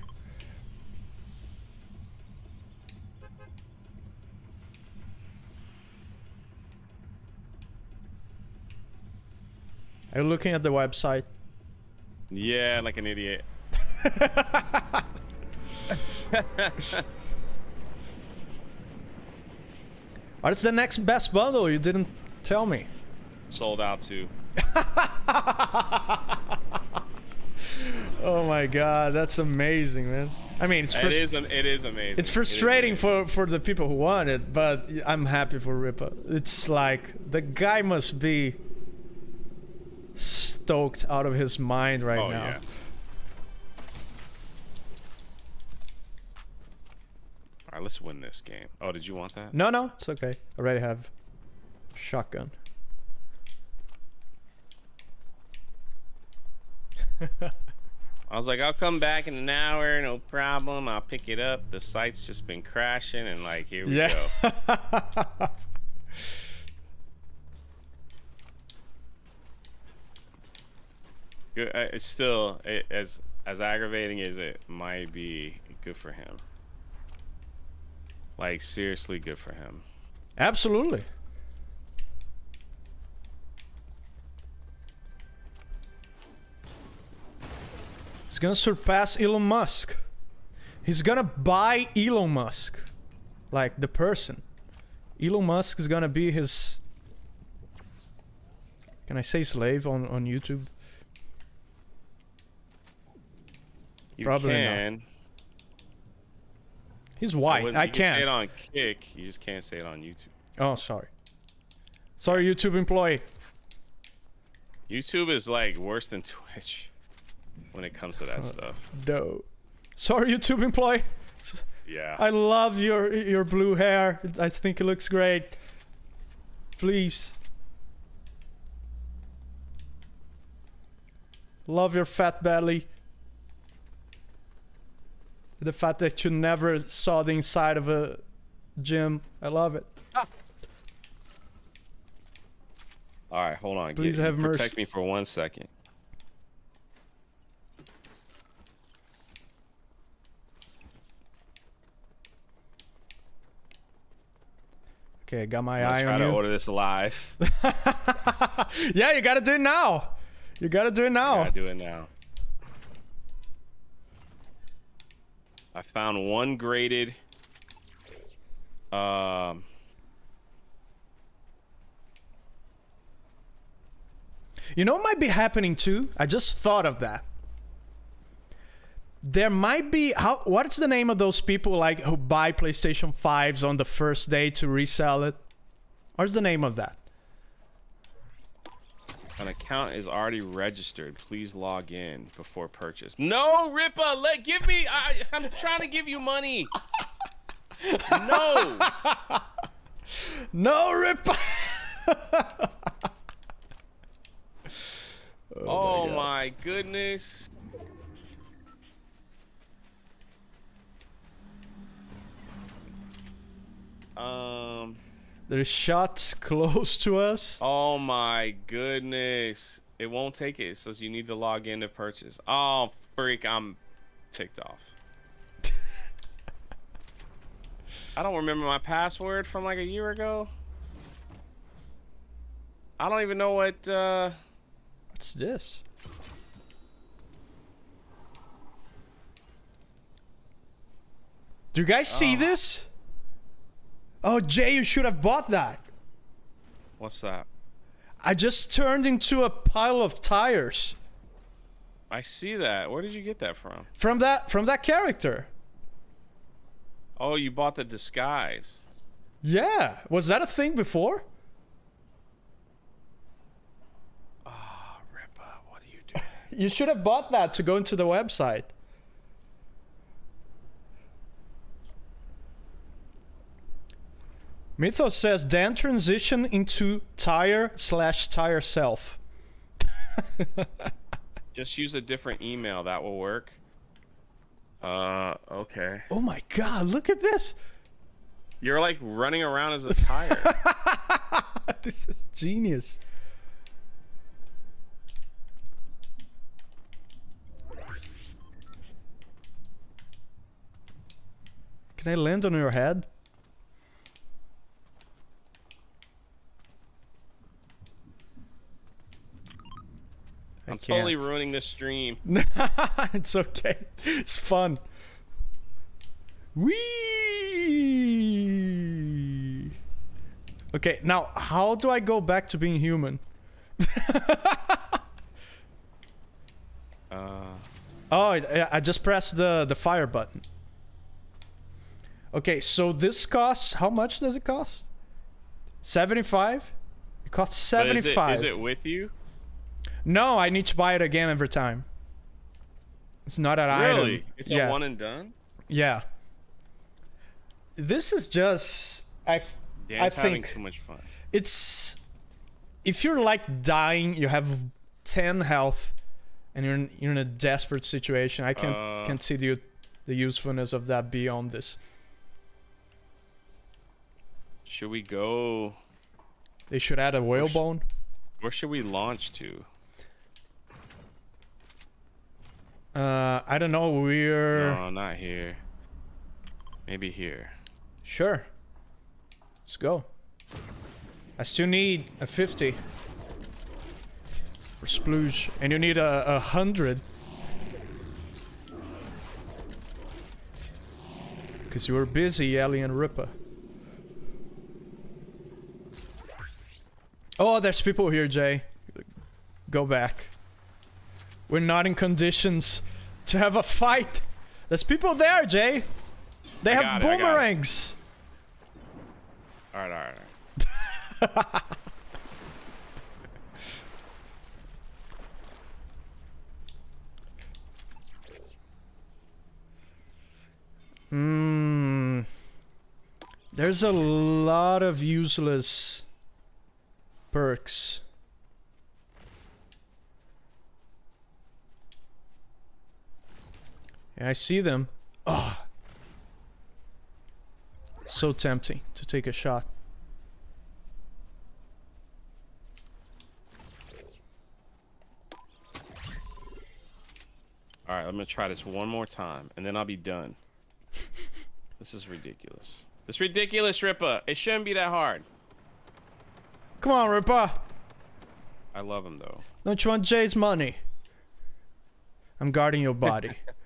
Are you looking at the website? Yeah, like an idiot. What's the next best bundle? You didn't tell me. Sold out too. Oh my god, that's amazing, man. I mean, it's It is, it is amazing. it's It is frustrating amazing. for for the people who want it, but I'm happy for Rippa. It's like the guy must be stoked out of his mind right Oh, now. yeah. Alright, let's win this game. Oh, did you want that? No, no, it's okay. I already have shotgun. I was like, I'll come back in an hour, no problem. I'll pick it up. The site's just been crashing, and like, here we Yeah. go. Good. uh, It's still it, as as aggravating as it might be. Good for him. Like seriously, good for him. Absolutely. He's gonna surpass Elon Musk. He's gonna buy Elon Musk. Like the person. Elon Musk is gonna be his. Can I say slave on, on YouTube? You Probably not. can. He's white. I you can say it can't. on Kick. You just can't say it on YouTube. Oh, sorry. Sorry, YouTube employee. YouTube is like worse than Twitch when it comes to that stuff. No. Sorry, YouTube employee. Yeah. I love your your blue hair. I think it looks great. Please. Love your fat belly. The fact that you never saw the inside of a gym. I love it. All right, hold on. Please Get- have mercy. Protect me for one second. Okay, I got my I'm eye try on to order this live. yeah, you gotta do it now. You gotta do it I now. gotta do it now. I found one graded. Um. You know what might be happening too? I just thought of that. There might be how what's the name of those people like who buy PlayStation 5s on the first day to resell it? What's the name of that? An account is already registered. Please log in before purchase. No, Rippa, let give me. I, I'm trying to give you money. No. No rip. Oh, oh, my goodness. Um, There's shots close to us. Oh my goodness. It won't take it. It says you need to log in to purchase. Oh freak, I'm ticked off. I don't remember my password from like a year ago. I don't even know what uh What's this? Do you guys see Oh. this? Oh, Jay, you should have bought that. what's that? I just turned into a pile of tires I see that. Where did you get that from? from that from that character. Oh, you bought the disguise. Yeah, was that a thing before? Ah, oh, Rippa, what are you doing? You should have bought that to go into the website. Mythos says Dan transition into tire slash tire self. Just use a different email. That will work. Uh, okay. Oh my god, look at this! You're like running around as a tire. this is genius. Can I land on your head? I'm totally can't. ruining this stream. it's okay. It's fun. Wee. Okay, now how do I go back to being human? Uh, Oh, I, I just pressed the the fire button. Okay, so this costs how much does it cost? 75? It costs but is 75. is it with you? No, I need to buy it again every time. It's not an item. Really? It's yeah. a one and done. Yeah. This is just I Dan's I having think too much fun. it's if you're like dying, you have 10 health and you're in, you're in a desperate situation. I can Uh. can see the the usefulness of that beyond this. Should we go? They should add a whalebone. Where should we launch to? Uh I don't know, we're No, not here. Maybe here. sure. Let's go. I still need a 50 for splooge and you need a, a 100 Because you were busy, Ellie and Rippa. Oh, there's people here, Jay. Go back. We're not in conditions to have a fight. There's people there, Jay. They I have got it, I got it. boomerangs. All right, all right. All right. Hmm. There's a lot of useless perks. I see them. Oh. So tempting to take a shot. All right, I'm gonna try this one more time, and then I'll be done. this is ridiculous. It's ridiculous, Rippa. It shouldn't be that hard. Come on, Rippa. I love him though. Don't you want Jay's money? I'm guarding your body.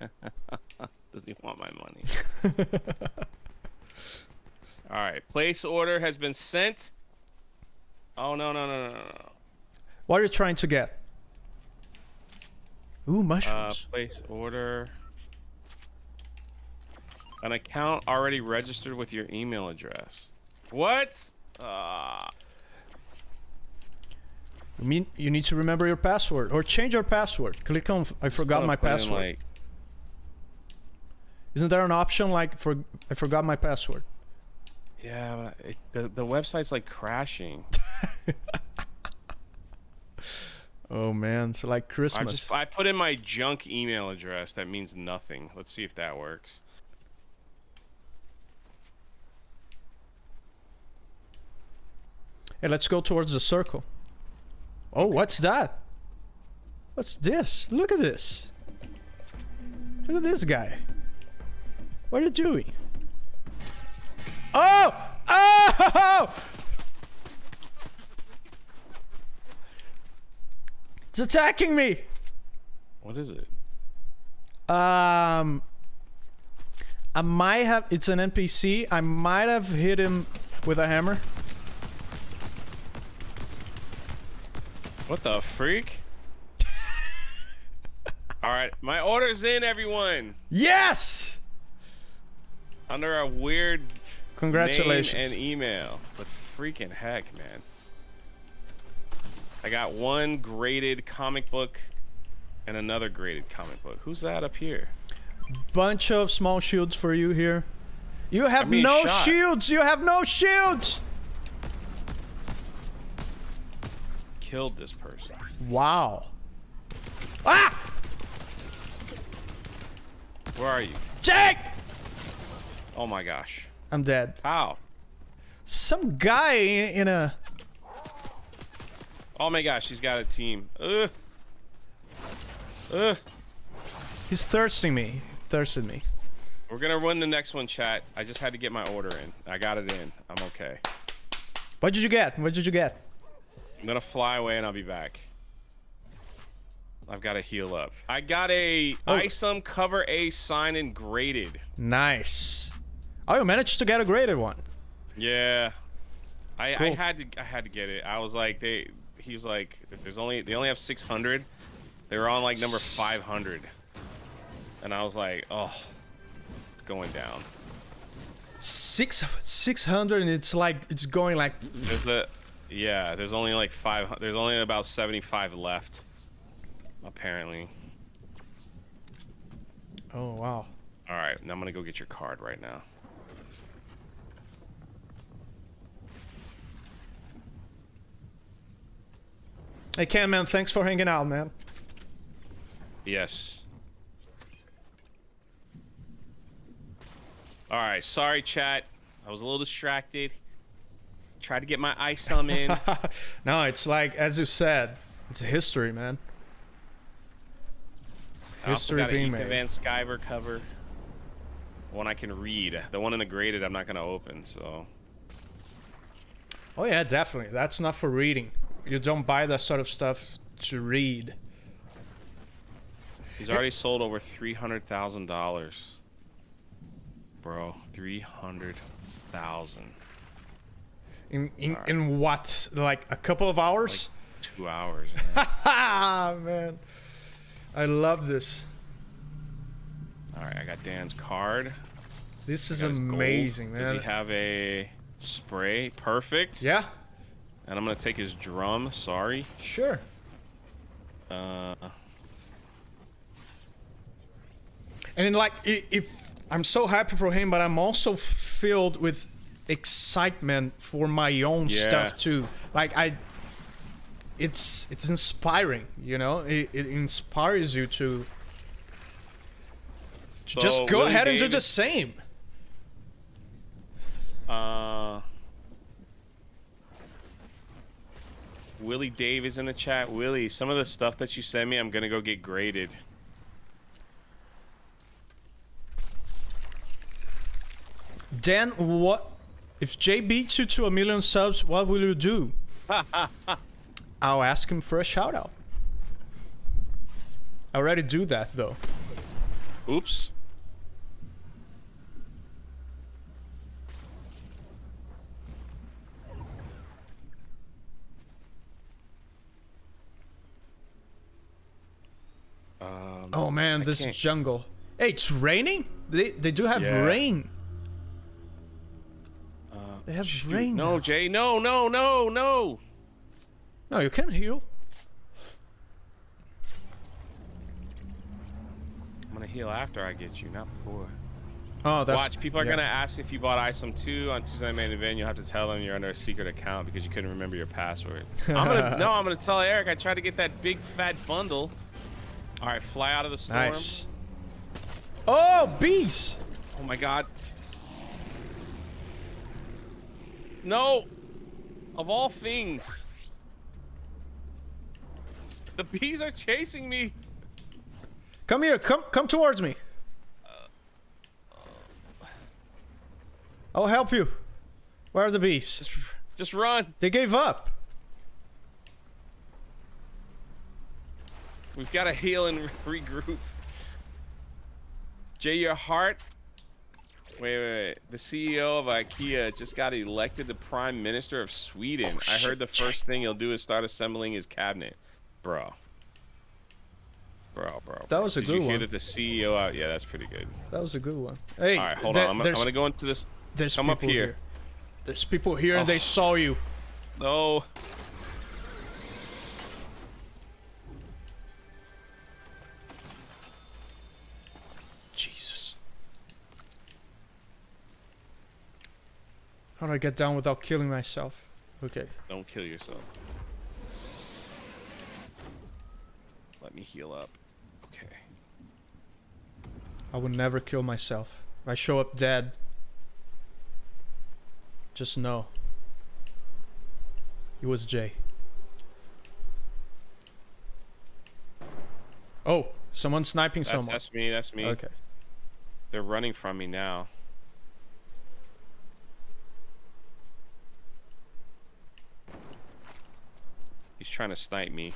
Does he want my money? All right, place order has been sent. Oh no no no no no! what are you trying to get? Ooh, Uh, mushrooms. place order. An account already registered with your email address. What? Uh, You mean you need to remember your password or change your password. Click on I forgot my password. like- Isn't there an option like for I forgot my password? yeah, it, the the website's like crashing. Oh man, it's like I Christmas. just I put in my junk email address. That means nothing. Let's see if that works. Hey, let's go towards the circle. Oh, what's that? What's this? Look at this. Look at this guy. What are you doing? Oh! Oh! It's attacking me. What is it? Um, I might have. It's an NPC. I might have hit him with a hammer. What the freak? All right, my order's in, everyone. Yes! Under a weird Congratulations. name and email. But freaking heck, man. I got one graded comic book and another graded comic book. Who's that up here? Bunch of small shields for you here. You have no shot. shields. You have no shields. Killed this person. Wow. Ah! Where are you? Jake! Oh my gosh. I'm dead. How? Some guy in a. Oh my gosh, he's got a team. Ugh. Ugh. He's thirsting me. Thirsted me. We're gonna win the next one, chat. I just had to get my order in. I got it in. I'm okay. What did you get? What did you get? I'm gonna fly away and I'll be back. I've got to heal up. I got a Oh. ISOM cover A sign and graded. Nice. Oh, you managed to get a graded one. Yeah. I, I had to I had to get it. I was like they he was like there's only they only have 600. They were on like number 500. And I was like, "Oh, it's going down." Six six hundred, and it's like it's going like. There's a yeah, there's only like 5 there's only about 75 left apparently. Oh wow. All right, now I'm going to go get your card right now. Hey, Cam, man, thanks for hanging out, man. Yes. All right, sorry chat. I was a little distracted. Tried to get my ISOM in. no, it's like as you said, it's history, man. I History being made. Van Sciver cover. One I can read. The one in the graded I'm not gonna open. So Oh yeah, definitely. That's not for reading. You don't buy that sort of stuff to read. he's already sold over three hundred thousand dollars. Bro, three hundred thousand. In in, Alright. in what? Like a couple of hours? Two hours. man. Ah man. I love this. All right, I got Dan's card. This is Got his gold. amazing, Does he have a spray? Perfect. yeah, And I'm gonna take his drum. Sorry. sure. Uh, And then, like, if I'm so happy for him, but I'm also filled with excitement for my own Yeah. stuff too. Like, I, it's it's inspiring, you know. It, it inspires you to, to just go Willie ahead and do the same. uh. Willie Dave is in the chat. Willie, some of the stuff that you send me, I'm gonna go get graded. Dan, what if Jay beats you to a million subs? What will you do? I'll ask him for a shout out. I already do that though. Oops. Um, Oh man, I this can't- jungle. Hey, it's raining. They they do have Yeah. rain. They have shoot. rain. No, now. Jay. No, no, no, no. No, you can heal. I'm gonna heal after I get you, not before. Oh, that's Watch, people are yeah. gonna ask if you bought ISOM 2 on Tuesday Night Main Event. You'll have to tell them you're under a secret account because you couldn't remember your password. I'm gonna no, I'm gonna tell Eric I tried to get that big fat bundle. All right, fly out of the storm. Nice. Oh, beast! Oh my god. No. Of all things. The bees are chasing me. Come here. Come come towards me. I'll help you. Where are the bees? Just, just run. They gave up. We've got to heal and re regroup. Jay, your heart. Wait, wait, wait. The CEO of IKEA just got elected the Prime Minister of Sweden. Oh, I heard the first thing he'll do is start assembling his cabinet. Bro. Bro, bro. That was a Did good you hear one. that the CEO out? Yeah, that's pretty good. That was a good one. Hey, All right, hold th- on. I'm gonna, I'm gonna go into this. there's come up people here. There's people here and they Oh. saw you. No. How do I get down without killing myself? Okay. Don't kill yourself. Let me heal up. Okay. I would never kill myself. If I show up dead, just know. It was Jay. Oh, someone's sniping That's, someone. that's me. That's me. Okay. They're running from me now. He's trying to snipe me.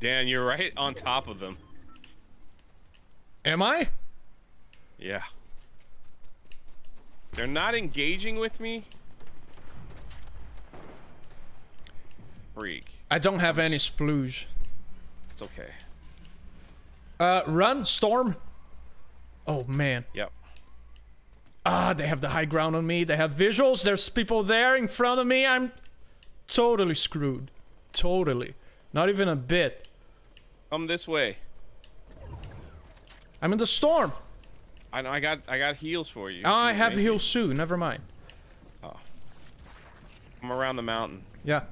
Dan, you're right on top of them. Am I? Yeah. They're not engaging with me. Freak. I don't have any splooge. It's okay. Uh, run, storm. Oh man. Yep. Ah, they have the high ground on me. They have visuals. There's people there in front of me. I'm totally screwed. Totally. Not even a bit. Come this way. I'm in the storm. I know. I got. I got heals for you. Oh, I You have heals too. Never mind. Oh. I'm around the mountain. Yeah.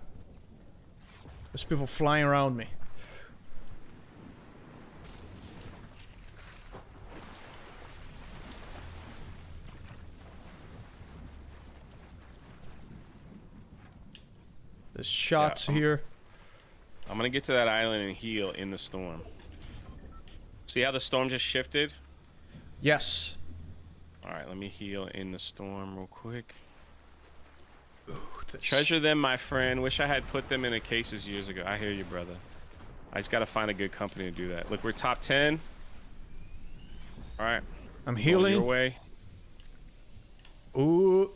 There's people flying around me. There's shots I'm- here. I'm gonna get to that island and heal in the storm. See how the storm just shifted? Yes. All right, let me heal in the storm real quick. The Treasure them, my friend. Wish I had put them in the cases years ago. I hear you, brother. I just gotta find a good company to do that. Look, we're top ten. All right, I'm going your healing. way. Ooh.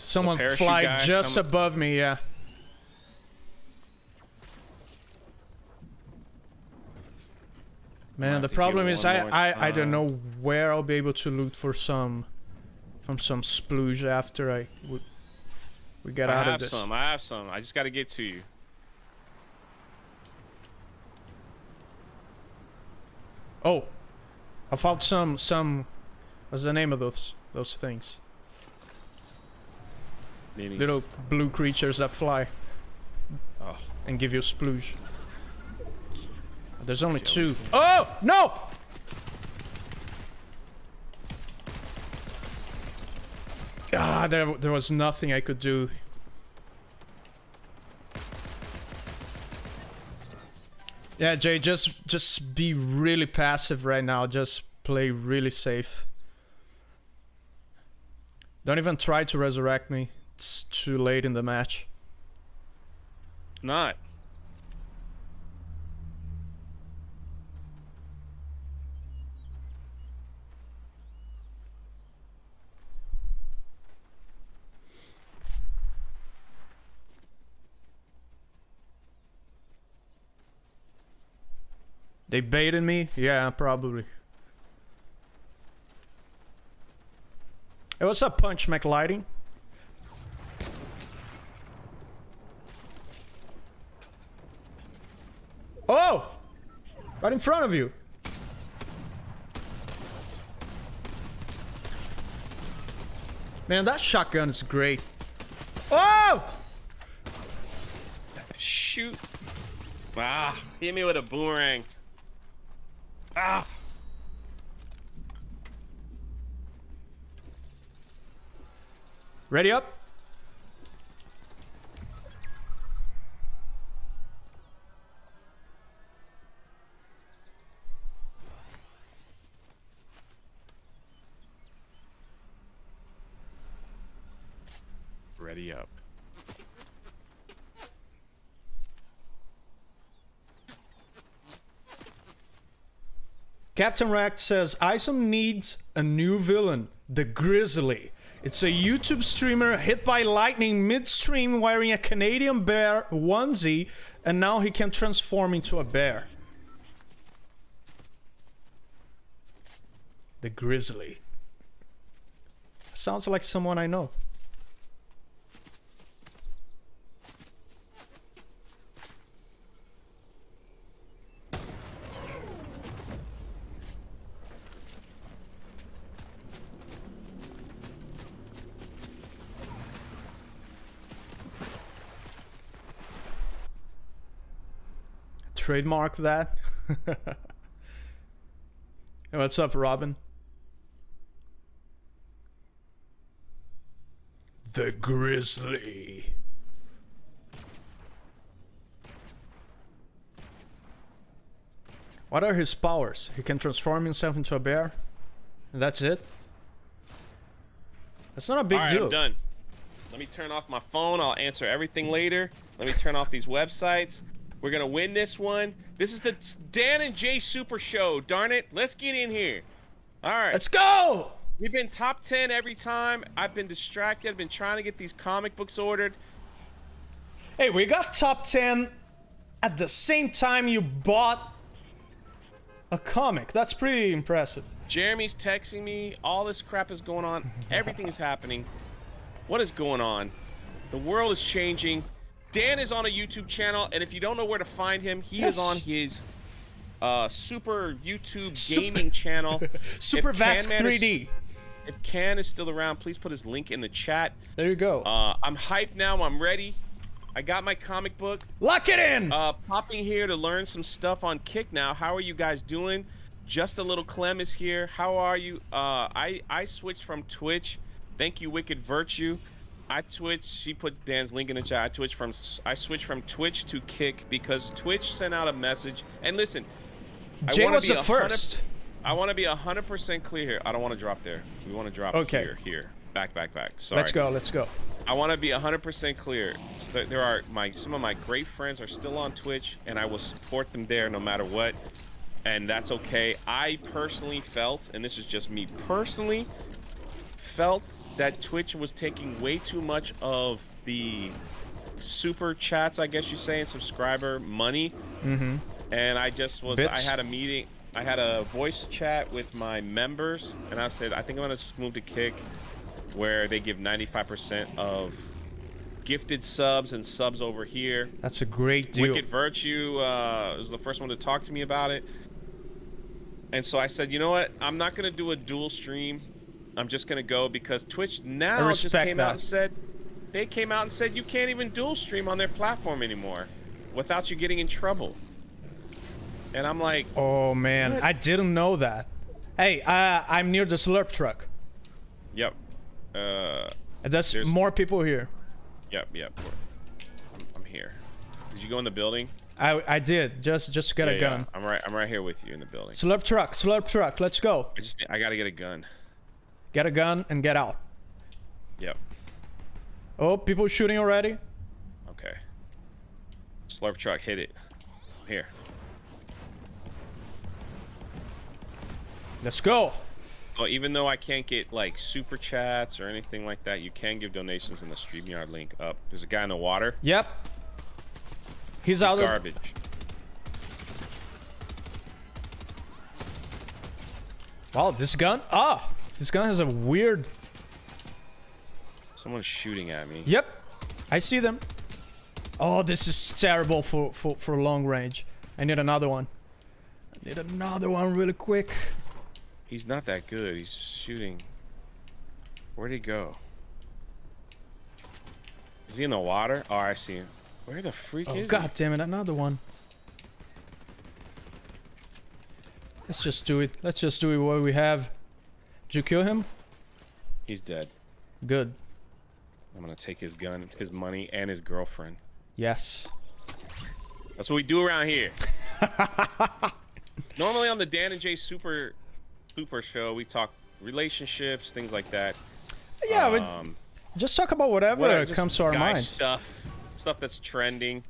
Someone fly just above me, yeah. Man, the problem is I, more I, I don't know where I'll be able to loot for some from some splooge after I we get I out of this. I have some. I have some. I just gotta get to you. Oh. I found some some what's the name of those those things? Minis. Little blue creatures that fly Oh, and give you splooge. There's only two. Oh no! Ah, there there was nothing I could do. Yeah, Jay, just just be really passive right now. Just play really safe. Don't even try to resurrect me. It's too late in the match. not. They baited me? Yeah, probably. Hey, what's up, Punch McLighting? Oh! Right in front of you. Man, that shotgun is great. Oh! Shoot. Ah, hit me with a boomerang. Ah. Ready up? Captain Rack says Isom needs a new villain, the Grizzly. It's a YouTube streamer hit by lightning midstream wearing a Canadian bear onesie, and now he can transform into a bear. The Grizzly. Sounds like someone I know. Trademark that. Hey, What's up, Robin? The Grizzly. What are his powers? He can transform himself into a bear? And that's it? That's not a big All right, deal. I'm done. Let me turn off my phone. I'll answer everything later. Let me turn off these websites. We're gonna win this one. This is the Dan and Jay Super Show. Darn it! Let's get in here. All right. Let's go! We've been top 10 every time. I've been distracted. I've been trying to get these comic books ordered. Hey, we got top 10 at the same time you bought a comic. That's pretty impressive. Jeremy's texting me. All this crap is going on. Everything is happening. What is going on? The world is changing. Dan is on a YouTube channel, and if you don't know where to find him, he Yes. is on his uh, super YouTube Sup- gaming channel. Super If Vast Can Man is- 3D. If Can is still around, please put his link in the chat. There you go. Uh, I'm hyped now. I'm ready. I got my comic book. Lock it in! Uh, popping here to learn some stuff on Kick now. How are you guys doing? Just a little Clem is here. How are you? Uh, I I switched from Twitch. Thank you, Wicked Virtue. I twitched. She put Dan's link in the chat. I twitched from I switched from Twitch to Kick because Twitch sent out a message. And listen, I Jay wanna was the 100 first. I want to be hundred percent clear here. I don't want to drop there. We want to drop Okay. here, here, back, back, back. Sorry. Let's go, let's go. I want to be 100% clear. So there are my some of my great friends are still on Twitch, and I will support them there no matter what, and that's okay. I personally felt, and this is just me personally, felt that Twitch was taking way too much of the super chats, I guess you say, and subscriber money. Mm-hmm. And I just was, I had a meeting, I had a voice chat with my members, and I said, I think I'm gonna move to Kick, where they give 95% of gifted subs and subs over here. That's a great deal. Wicked Virtue uh, was the first one to talk to me about it. And so I said, you know what? I'm not gonna do a dual stream. I'm just gonna go because Twitch now just came that. out and said they came out and said you can't even dual stream on their platform anymore without you getting in trouble. And I'm like, Oh man, What? I didn't know that. Hey, uh, I'm near the slurp truck. yep, uh, There's- more people here. yep, yep. I'm, I'm here. Did you go in the building? I I did just just to get Yeah, a yeah. gun. I'm right. I'm right here with you in the building. Slurp truck, slurp truck. Let's go. I just I gotta get a gun. Get a gun and get out. Yep. Oh, people shooting already. Okay. Slurp truck, hit it. Here. Let's go. Well, even though I can't get like super chats or anything like that, you can give donations in the StreamYard link up. There's a guy in the water. Yep. He's out of Garbage. Wow, this gun. Ah, this gun has a weird. Someone's shooting at me. Yep, I see them. Oh, this is terrible for for for long range. I need another one. I need another one really quick. He's not that good. He's shooting. Where'd he go? Is he in the water? Oh, I see him. Where the freak Oh is god damn it, another one. Let's just do it. Let's just do it what we have. Did you kill him? He's dead. Good. I'm gonna take his gun, his money, and his girlfriend. Yes. That's what we do around here. Normally on the Dan and Jay Super Super Show, we talk relationships, things like that. Yeah, um, just talk about whatever whatever, comes to our guy minds. Stuff, stuff that's trending.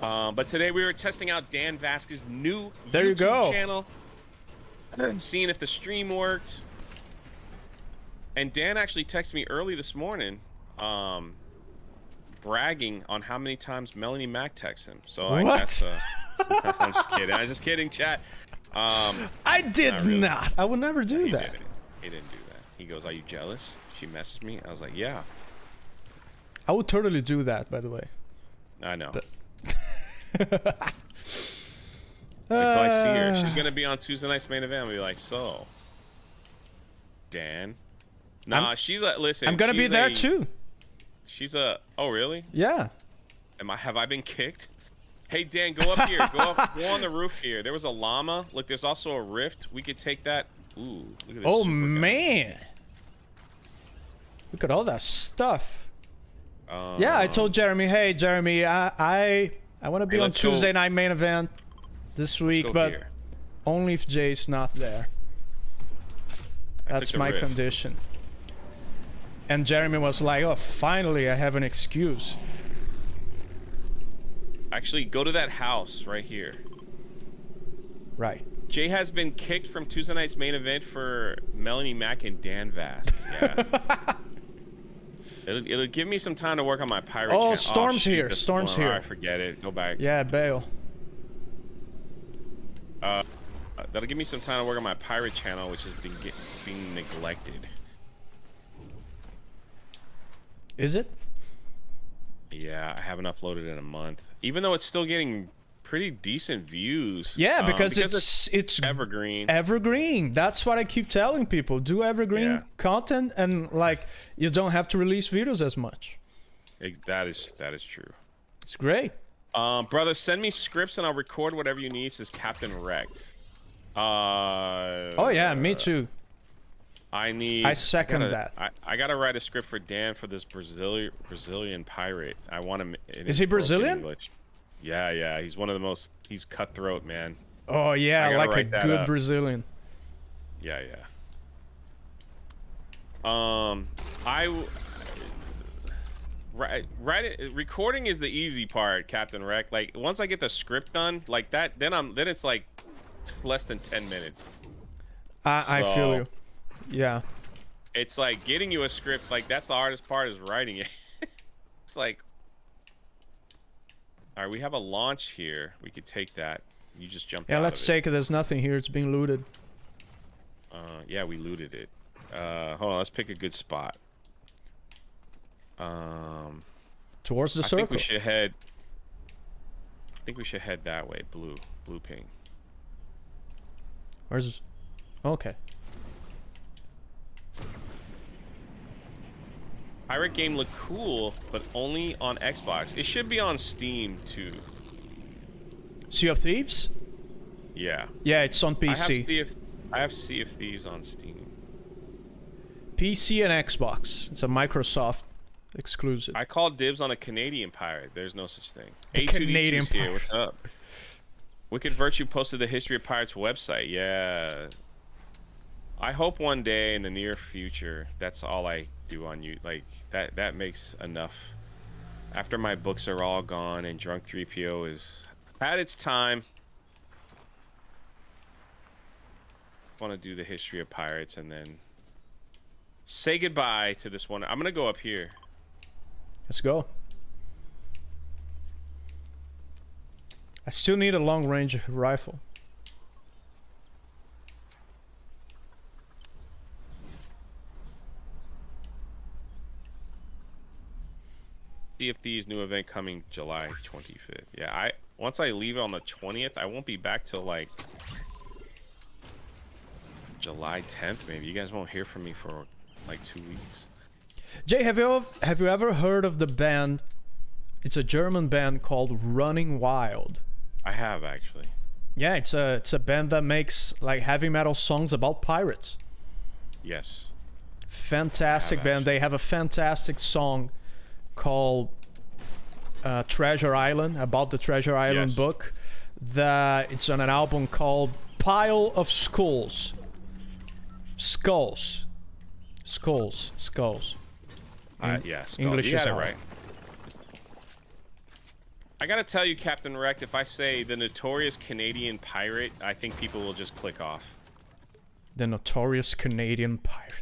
Um, but today we were testing out Dan Vasc's new There you go. channel, seeing if the stream worked. And Dan actually texted me early this morning, um, bragging on how many times Melonie Mac texts him. So I What? guess, uh, I'm just kidding. I'm just kidding, chat. Um, I did Not really. not. I would never do he that. didn't. He didn't do that. He goes, "Are you jealous?" She messaged me. I was like, "Yeah, I would totally do that, by the way. I know." But- Wait till I see her. She's Uh, gonna be on Tuesday night's main event. I'll be like, so, Dan. Nah, I'm- she's a listen. I'm gonna be there a- too. She's a. Oh really? Yeah. Am I? Have I been kicked? Hey Dan, go up here. Go up. Go on the roof here. There was a llama. Look, there's also a rift. We could take that. Ooh, look at this. Oh guy. man. Look at all that stuff. Yeah, I Um, told Jeremy, hey Jeremy, I I, I want to be on let's go- Tuesday night main event this week, but here. only if Jay's not there. I That's my rift. condition. And Jeremy was like, "Oh, finally, I have an excuse." Actually, go to that house right here. Right. Jay has been kicked from Tuesday night's main event for Melonie Mac and Dan Vasc. Yeah. it'll, it'll give me some time to work on my pirate. Oh, channel. Oh, Storm's shoot, here, Storm's here. Alright, forget it. Go back. Yeah, bail. Uh, that'll give me some time to work on my pirate channel, which has been get, being neglected. Is it? Yeah, I haven't uploaded in a month, even though it's still getting pretty decent views. Yeah, um, because, it's it's evergreen. evergreen. That's what I keep telling people. Do evergreen Yeah. content and like you don't have to release videos as much. Ex- that is that is true. It's great. Um, brother, send me scripts and I'll record whatever you need. Says Captain Rex. Uh, Oh yeah, me too. I need. I second gotta- that. I, I gotta write a script for Dan for this Brazilian Brazilian pirate. I want him. in Is he Brazilian? Yeah, yeah. He's one of the most. He's cutthroat, man. Oh yeah, like a good up. Brazilian. Yeah, yeah. Um, I. Right, right. Recording is the easy part, Captain Wreck. Like once I get the script done, like that, then I'm then it's like less than ten minutes. I, I feel you. Yeah. It's like getting you a script. Like that's the hardest part is writing it. it's like, all right, we have a launch here. We could take that. You just jumped. Yeah, let's take it. There's nothing here. It's being looted. Uh, yeah, we looted it. Uh, hold on. Let's pick a good spot. Um, Towards the I circle. I think we should head. I think we should head that way. Blue, blue ping. Where's Okay. Pirate game look cool, but only on Xbox. It should be on Steam too. Sea of Thieves? Yeah. Yeah, it's on I have PC. Sea of, I have Sea of Thieves on Steam. PC and Xbox. It's a Microsoft exclusive. I called dibs on a Canadian pirate. There's no such thing. The A2D2's Canadian here. What's up? Wicked Virtue posted the History of Pirates website. Yeah. I hope one day in the near future, that's all I do on you. Like that. That makes enough. After my books are all gone and Drunk 3PO is at its time. Want to do the History of Pirates and then say goodbye to this one. I'm gonna go up here. Let's go. I still need a long range rifle. Thieves new event coming July 25th. Yeah, I once I leave on the 20th, I won't be back till like July 10th. Maybe you guys won't hear from me for like two weeks. Jay, have you have you ever heard of the band? It's a German band called Running Wild. I have actually. Yeah, it's a it's a band that makes like heavy metal songs about pirates. Yes. Fantastic band. They have a fantastic song called uh, Treasure Island about the Treasure Island Yes. book. That it's on an album called Pile of Skulls. Skulls. Skulls. Skulls. Uh, yeah, English you is hard. right. I gotta tell you, Captain Wrecked, if I say the notorious Canadian pirate, I think people will just click off. The notorious Canadian pirate.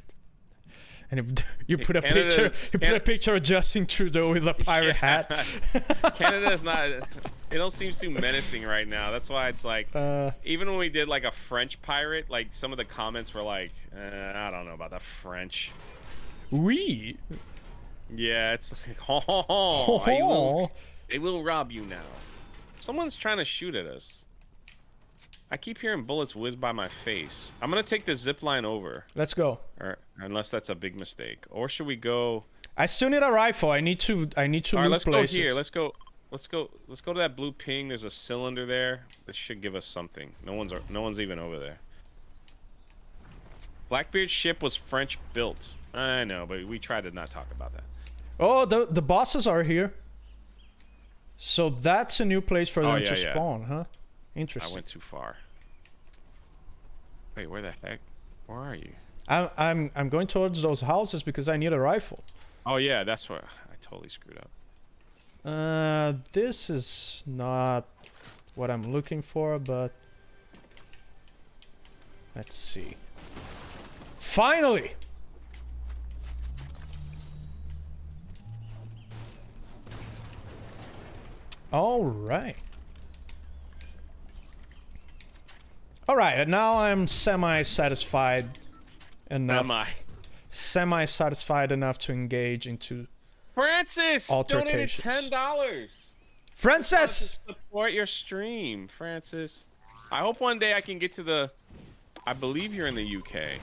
And if- you put a Canada- picture. You put a picture of Justin Trudeau with a pirate Yeah. hat. Canada is not. It don't seem too menacing right now. That's why it's like. Uh, Even when we did like a French pirate, like some of the comments were like, eh, I don't know about the French. we. Yeah, it's like, oh, they, will, Oh. they will rob you now. Someone's trying to shoot at us. I keep hearing bullets whiz by my face. I'm gonna take the zip line over, Let's go. or unless that's a big mistake. Or should we go? I still need a rifle. I need to. I need to All right, let's places. go here. Let's go. Let's go. Let's go to that blue ping. There's a cylinder there. This should give us something. No one's. No one's even over there. Blackbeard's ship was French built. I know, but we tried to not talk about that. Oh, the the bosses are here. So that's a new place for Oh, them yeah, to yeah. spawn, huh? Interesting. I went too far. Wait, where the heck? Where are you? I'm I'm I'm going towards those houses because I need a rifle. Oh yeah, that's where I totally screwed up. Uh, this is not what I'm looking for, but let's see. Finally. All right. All right, and now I'm semi-satisfied enough. Am I? Semi-satisfied enough to engage into Francis donated ten dollars. Francis, Support your stream, Francis. I hope one day I can get to the. I believe you're in the UK.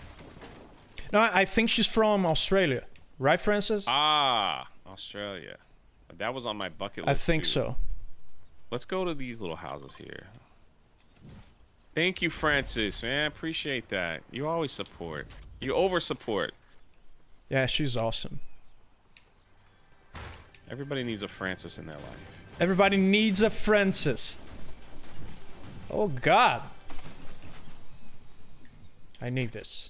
No, I think she's from Australia, right, Francis? Ah, Australia. That was on my bucket list. I think too. so. Let's go to these little houses here. Thank you, Francis. Man, I appreciate that. You always support. You over support. Yeah, she's awesome. Everybody needs a Francis in their life. Everybody needs a Francis. Oh God. I need this.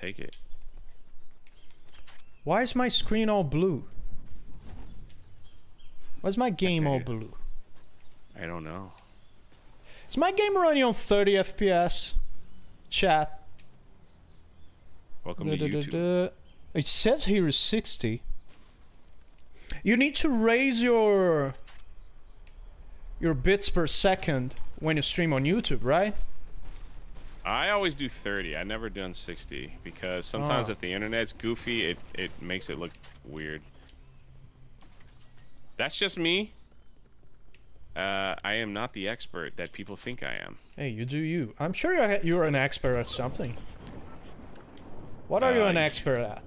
Take it. Why is my screen all blue? Why's my game all blue? I don't know. Is my game running on 30 FPS? Chat. Welcome to Da, da, da, YouTube. da. It says here is 60. You need to raise your your bits per second when you stream on YouTube, right? I always do 30. I never done 60 because sometimes Oh. if the internet's goofy, it it makes it look weird. That's just me. Uh, I am not the expert that people think I am. Hey, you do you. I'm sure you're, an expert at something. What are you Uh, an expert at?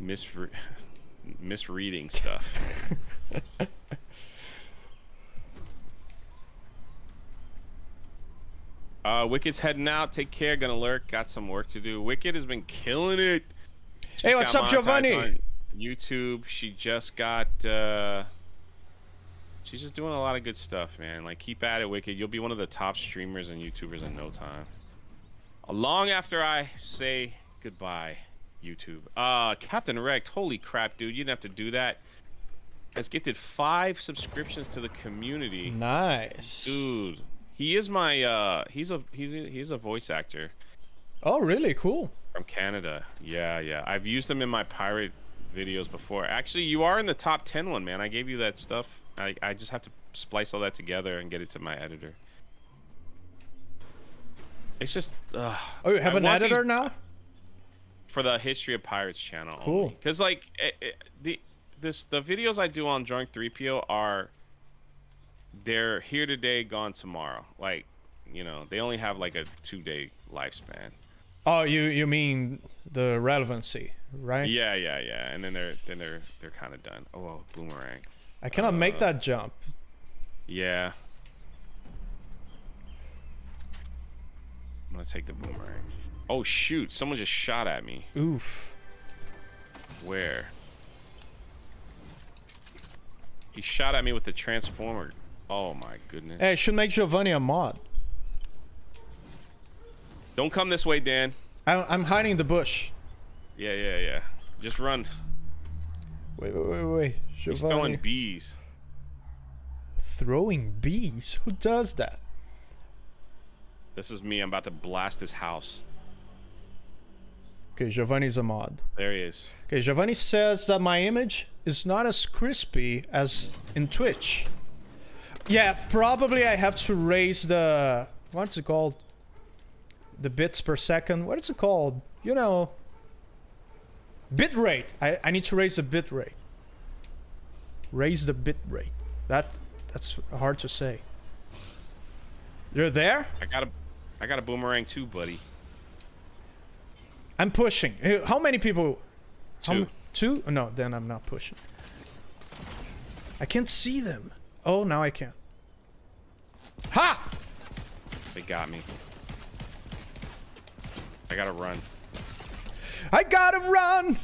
Misre- misreading stuff. uh, Wicked's heading out. Take care. Gonna lurk. Got some work to do. Wicked has been killing it. Hey, what's up, Giovanni? YouTube. She just got. Uh, she's just doing a lot of good stuff, man. Like, keep at it, Wicked. You'll be one of the top streamers and YouTubers in no time. Uh, Long after I say goodbye, YouTube. Uh, Captain Wrecked. Holy crap, dude! You didn't have to do that. Has gifted five subscriptions to the community. Nice. Dude, he is my. Uh, he's a he's a, he's a voice actor Oh, really? Cool. from Canada. Yeah, yeah. I've used him in my pirate videos before. Actually, you are in the top 10 one, man. I gave you that stuff. I, I just have to splice all that together and get it to my editor. It's just. Uh, Oh, you have I an editor now? for the History of Pirates channel. Cool. Because like it, it, the this the videos I do on Drunk 3PO are they're here today, gone tomorrow. Like you know, they only have like a two day lifespan. Oh, you you mean the relevancy, right? Yeah, yeah, yeah. And then they're then they're they're kind of done. Oh, boomerang. I cannot make Uh, that jump. Yeah. I'm gonna take the boomerang. Oh shoot! Someone just shot at me. Oof. Where? He shot at me with the transformer. Oh my goodness. Hey, I should make Giovanni a mod. Don't come this way, Dan. I, I'm hiding in the bush. Yeah, yeah, yeah. Just run. Wait, wait, wait, wait. He's throwing bees. Throwing bees? Who does that? This is me. I'm about to blast his house. Okay, Giovanni's a mod. There he is. Okay, Giovanni says that my image is not as crispy as in Twitch. Yeah, probably I have to raise the... What's it called? The bits per second. What is it called? You know... Bit rate. I, I need to raise the bit rate. Raise the bit rate. That That's hard to say. You're there? I got a, I got a boomerang too, buddy. I'm pushing. How many people? Two. m- two? Oh, no, then I'm not pushing. I can't see them. Oh, now I can. Ha! They got me. I gotta run. I gotta run!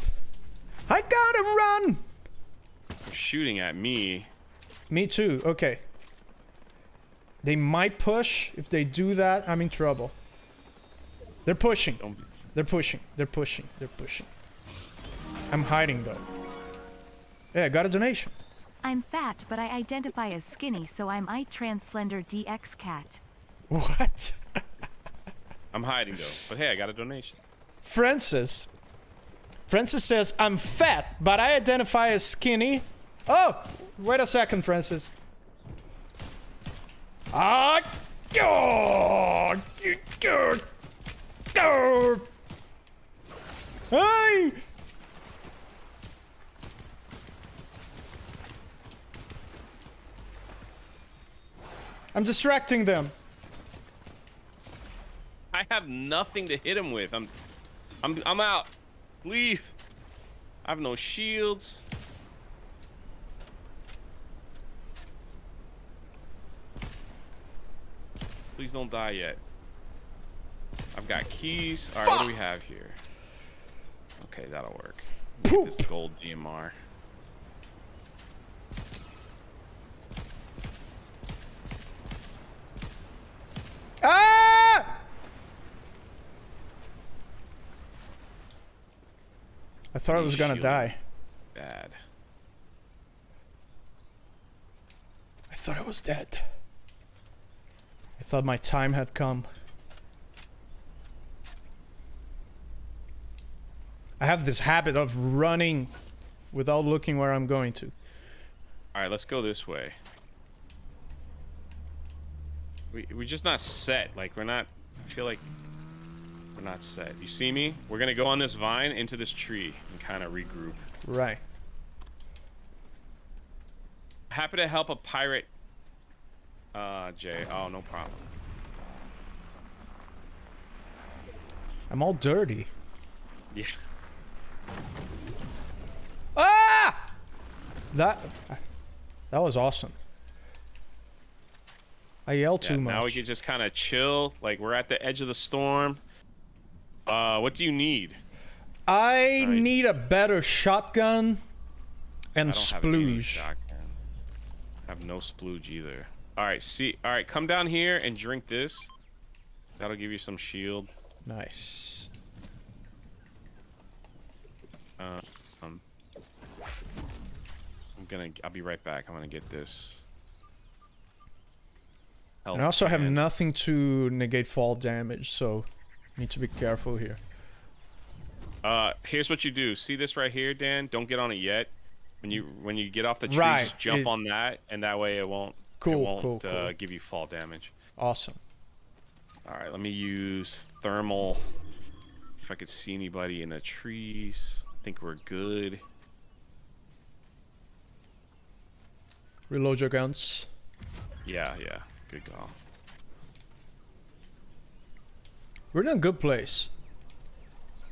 I gotta run! They're shooting at me. Me too. Okay. They might push. If they do that, I'm in trouble. They're pushing. Don't. They're pushing. They're pushing. They're pushing. I'm hiding though. Yeah, I got a donation. I'm fat, but I identify as skinny, so I'm I trans slender DX cat. What? I'm hiding though. But hey, I got a donation. Francis. Francis says, I'm fat, but I identify as skinny. Oh, wait a second, Francis. Ah. Hey! I'm distracting them. I have nothing to hit him with. I'm, I'm, I'm out. Leave. I have no shields. Please don't die yet. I've got keys. All right, what do we have here? Okay, that'll work. Get this gold DMR. Ah! I thought I was gonna die. Bad. I thought I was dead. I thought my time had come. I have this habit of running without looking where I'm going to. All right, let's go this way. We we're just not set. Like we're not. I feel like we're not set. You see me? We're gonna go on this vine into this tree and kind of regroup. Right. Happy to help a pirate. Uh, Jay. Oh, no problem. I'm all dirty. Yeah. Ah! That that was awesome. I yell yeah too much. now we can just kind of chill. Like we're at the edge of the storm. Uh, what do you need? I Right. need a better shotgun and I don't have any splooge. shotgun. I have no splooge either. All right, see. All right, come down here and drink this. That'll give you some shield. Nice. Uh, um, I'm gonna. I'll be right back. I'm gonna get this. And I also have nothing to negate fall damage, so need to be careful here. Uh, here's what you do. See this right here, Dan? Don't get on it yet. When you when you get off the tree, Right, just jump it- on that, and that way it won't. Cool, It won't cool, uh, cool. give you fall damage. Awesome. All right, let me use thermal. If I could see anybody in the trees, I think we're good. Reload your guns. Yeah, yeah, good call. We're in a good place.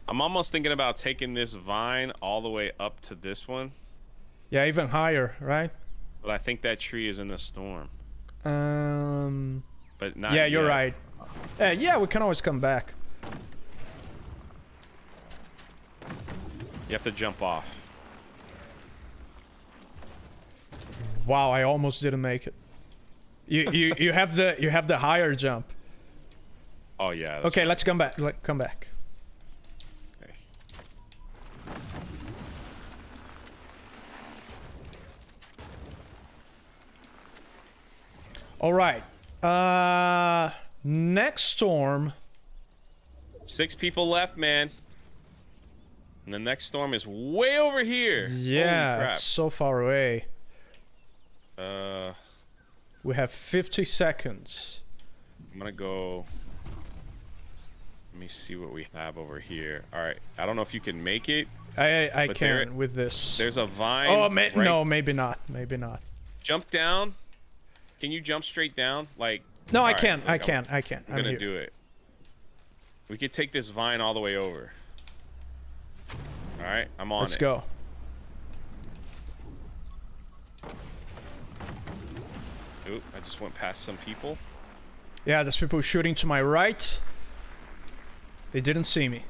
I'm almost thinking about taking this vine all the way up to this one. Yeah, even higher, right? But I think that tree is in the storm. Um. But not. Yeah, yet. you're right. Uh, yeah, we can always come back. You have to jump off. Wow, I almost didn't make it. You you you have the you have the higher jump. Oh yeah. Okay, right. let's come back. Let come back. Okay. All right. Uh, next storm. Six people left, man. And the next storm is way over here. Yeah, it's so far away. Uh, We have 50 seconds. I'm gonna go. Let me see what we have over here. All right. I don't know if you can make it. I I, I But there- can with this. There's a vine. Oh, ma- right- no, maybe not. Maybe not. Jump down. Can you jump straight down? Like. No, I All right, can't. look, I can't. I can't. I'm I'm gonna here. do it. We could take this vine all the way over. All right, I'm on Let's it. go. Oop, I just went past some people. Yeah, there's people shooting to my right. They didn't see me.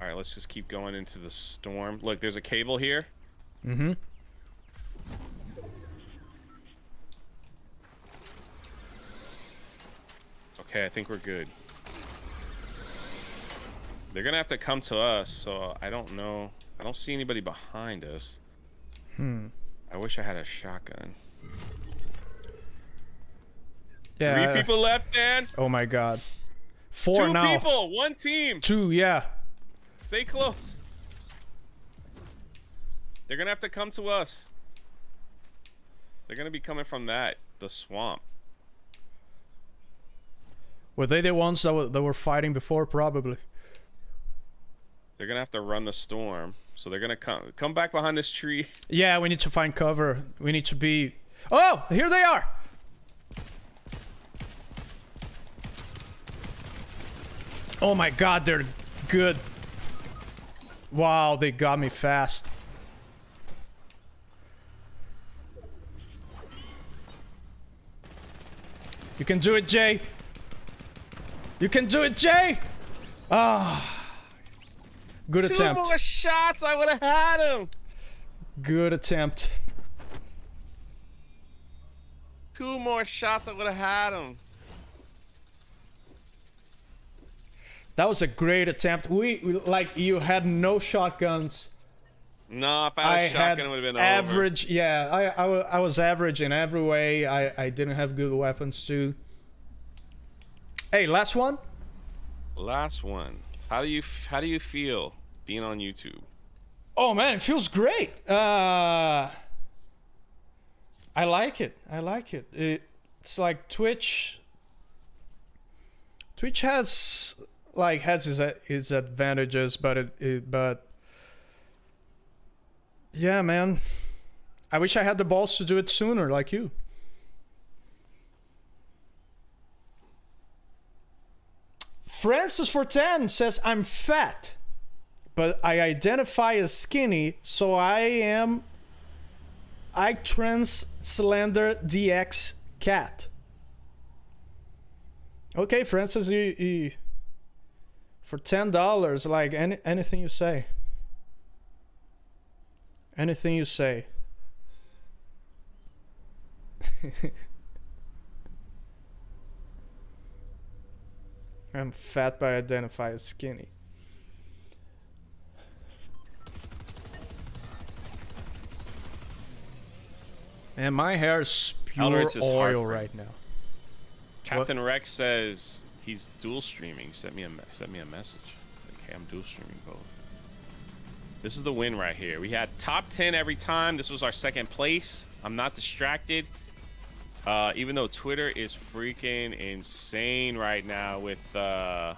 All right, let's just keep going into the storm. Look, there's a cable here. Mm-hmm. Okay, I think we're good. They're gonna have to come to us, so I don't know. I don't see anybody behind us. Hmm. I wish I had a shotgun. Yeah. Three uh, people left, man. Oh my god. Four Two now. people, one team. Two. Yeah. Stay close. They're gonna have to come to us. They're gonna be coming from that, the swamp. Were they the ones that were that were fighting before? Probably. They're gonna have to run the storm. So they're gonna come come back behind this tree. Yeah, we need to find cover. We need to be. Oh, here they are. Oh my god, they're good. Wow, they got me fast. You can do it, Jay. You can do it, Jay. Ah. Good Two attempt. more shots, I would have had him. Good attempt. Two more shots, I would have had him. That was a great attempt. We we- like you had no shotguns. No, if I had I a had shotgun, it would have been average. Yeah, I, I I was average in every way. I I didn't have good weapons too. Hey, last one. Last one. How do you how do you feel being on YouTube? Oh man, it feels great. Uh, I like it. I like it. it. It's like Twitch. Twitch has like has its its advantages, but it, it but yeah, man. I wish I had the balls to do it sooner, like you. Francis for 10 says I'm fat but I identify as skinny, so I am I trans slender DX cat. Okay, Francis, you, you for ten dollars, like any anything you say. Anything you say. I'm fat but I identify as skinny. And my hair is pure is oil right now. Captain Rex says he's dual streaming. Sent me a me- sent me a message. Okay, I'm dual streaming both. This is the win right here. We had top 10 every time. This was our second place. I'm not distracted. Uh, even though Twitter is freaking insane right now with uh,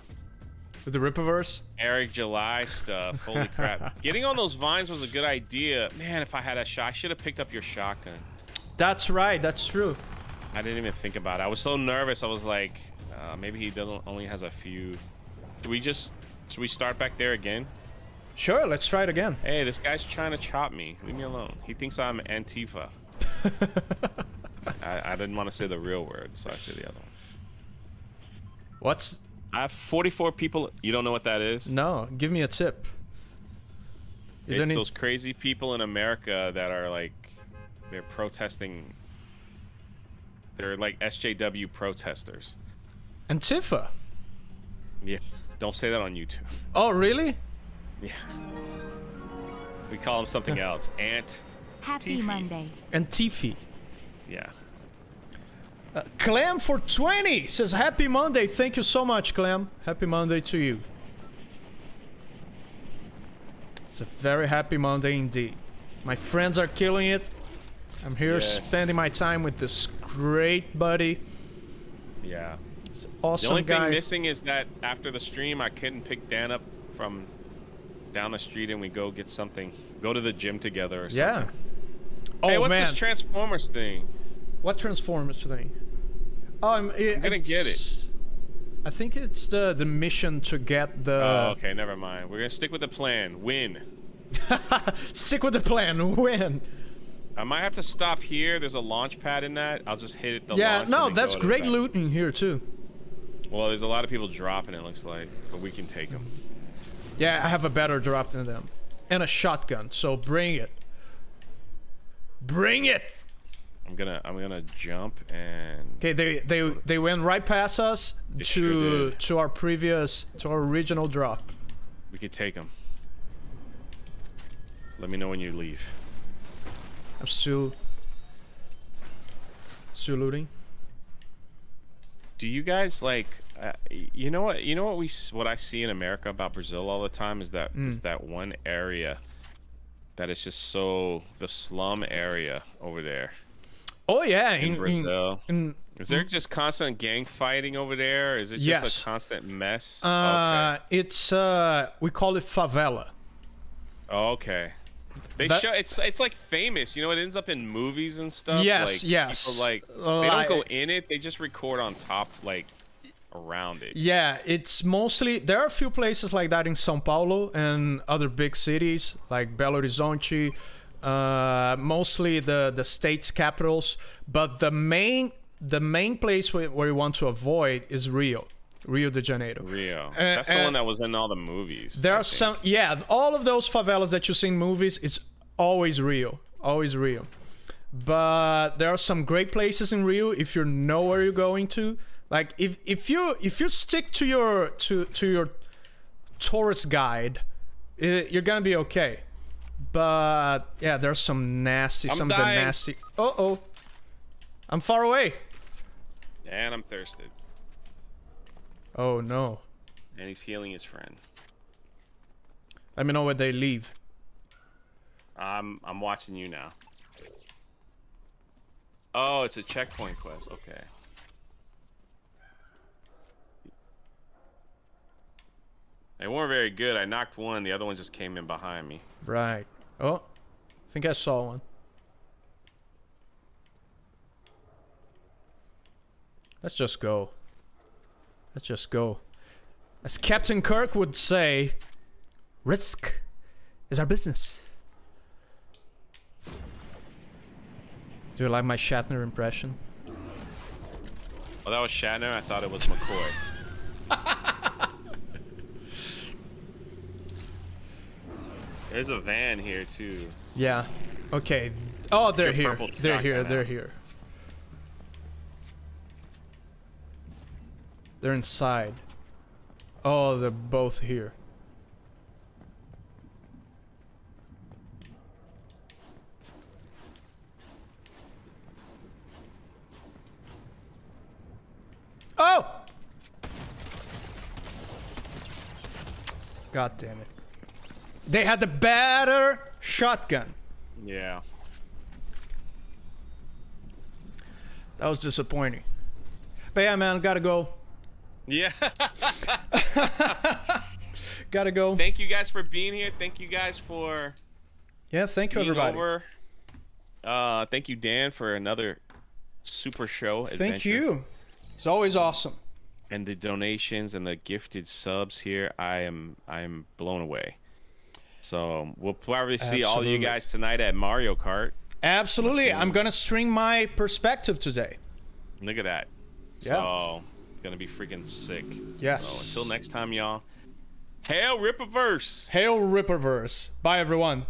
With the Rippaverse? Eric July stuff. Holy crap. Getting on those vines was a good idea. Man, if I had a shot, I should have picked up your shotgun. That's right, that's true. I didn't even think about it. I was so nervous. I was like, uh, maybe he doesn't only has a few. Should we just should we start back there again? Sure, let's try it again. Hey, this guy's trying to chop me. Leave me alone. He thinks I'm Antifa. I, I didn't want to say the real word, so I say the other one. What's I have 44 people. You don't know what that is? no? Give me a tip. Is it's any those crazy people in America that are like, they're protesting. They're like SJW protesters. Antifa? Yeah. Don't say that on YouTube. Oh, really? Yeah. We call them something else. Ant. Happy Tiffy. Monday. Antifi. Yeah. Uh, Clem for 20 says Happy Monday. Thank you so much, Clem. Happy Monday to you. It's a very happy Monday indeed. My friends are killing it. I'm here Yes. spending my time with this great buddy. Yeah. The awesome only guy. thing missing is that after the stream, I couldn't pick Dan up from down the street and we go get something. Go to the gym together or something. yeah. Oh hey, what's man, this Transformers thing? What Transformers thing? Oh, um, I'm, I'm gonna get it. I think it's the the mission to get the. oh, okay, never mind. We're gonna stick with the plan. Win. Stick with the plan. Win. I might have to stop here. There's a launch pad in that. I'll just hit it. The yeah, no, that's go to the great back. loot in here too. Well, there's a lot of people dropping. It looks like, but we can take them. Yeah, I have a better drop than them. And a shotgun, so bring it. Bring it! I'm gonna I'm gonna jump and Okay, they they they went right past us They to sure to our previous to our original drop. we could take them. Let me know when you leave. I'm still still looting. Do you guys like? Uh, you know what? You know what we what I see in America about Brazil all the time is that is Mm. that one area that is just so the slum area over there Oh yeah, in, in, Brazil. in, is there just constant gang fighting over there? Is it just Yes. a constant mess? uh, it's uh, we call it favela. okay. Okay. They that- show it's it's like famous, you know. It ends up in movies and stuff. Yes, like, yes. People, like they don't go in it; they just record on top, like around it. Yeah, it's mostly there are a few places like that in São Paulo and other big cities like Belo Horizonte, uh, mostly the the state's capitals. But the main the main place where, where you want to avoid is Rio, Rio de Janeiro. Rio. Uh, That's the one that was in all the movies. There I are think. some yeah, all of those favelas that you see in movies, it's always Rio, always Rio. But there are some great places in Rio if you know where you're going to. Like if if you if you stick to your to to your tourist guide, eh, you're gonna be okay. But yeah, there's some nasty, I'm some of the nasty. Uh oh, I'm far away. And I'm thirsted. Oh no. And he's healing his friend. Let me know where they leave. I'm I'm watching you now. Oh, it's a checkpoint quest. Okay. They weren't very good. I knocked one. The other one just came in behind me. Right. Oh, I think I saw one. Let's just go. Let's just go. As Captain Kirk would say, risk is our business. Do you like my Shatner impression? Oh, that was Shatner. I thought it was McCoy. There's a van here too. Yeah. Okay. Oh, they're here. They're here. They're out. here. They're inside. Oh, they're both here. Oh! God damn it. They had the better shotgun. Yeah. That was disappointing. But yeah, man, gotta go. Yeah. Gotta go. Thank you guys for being here. Thank you guys for Yeah, thank you, everybody. over. Uh, thank you, Dan, for another super show. Thank you. It's always awesome. And the donations and the gifted subs here, I am I am blown away. So we'll probably see all of you guys tonight at Mario Kart. Absolutely. I'm gonna string my perspective today. Look at that. Yeah. So, it's gonna be freaking sick. Yes. So until next time, y'all. Hail Rippaverse. Hail Rippaverse. Bye everyone.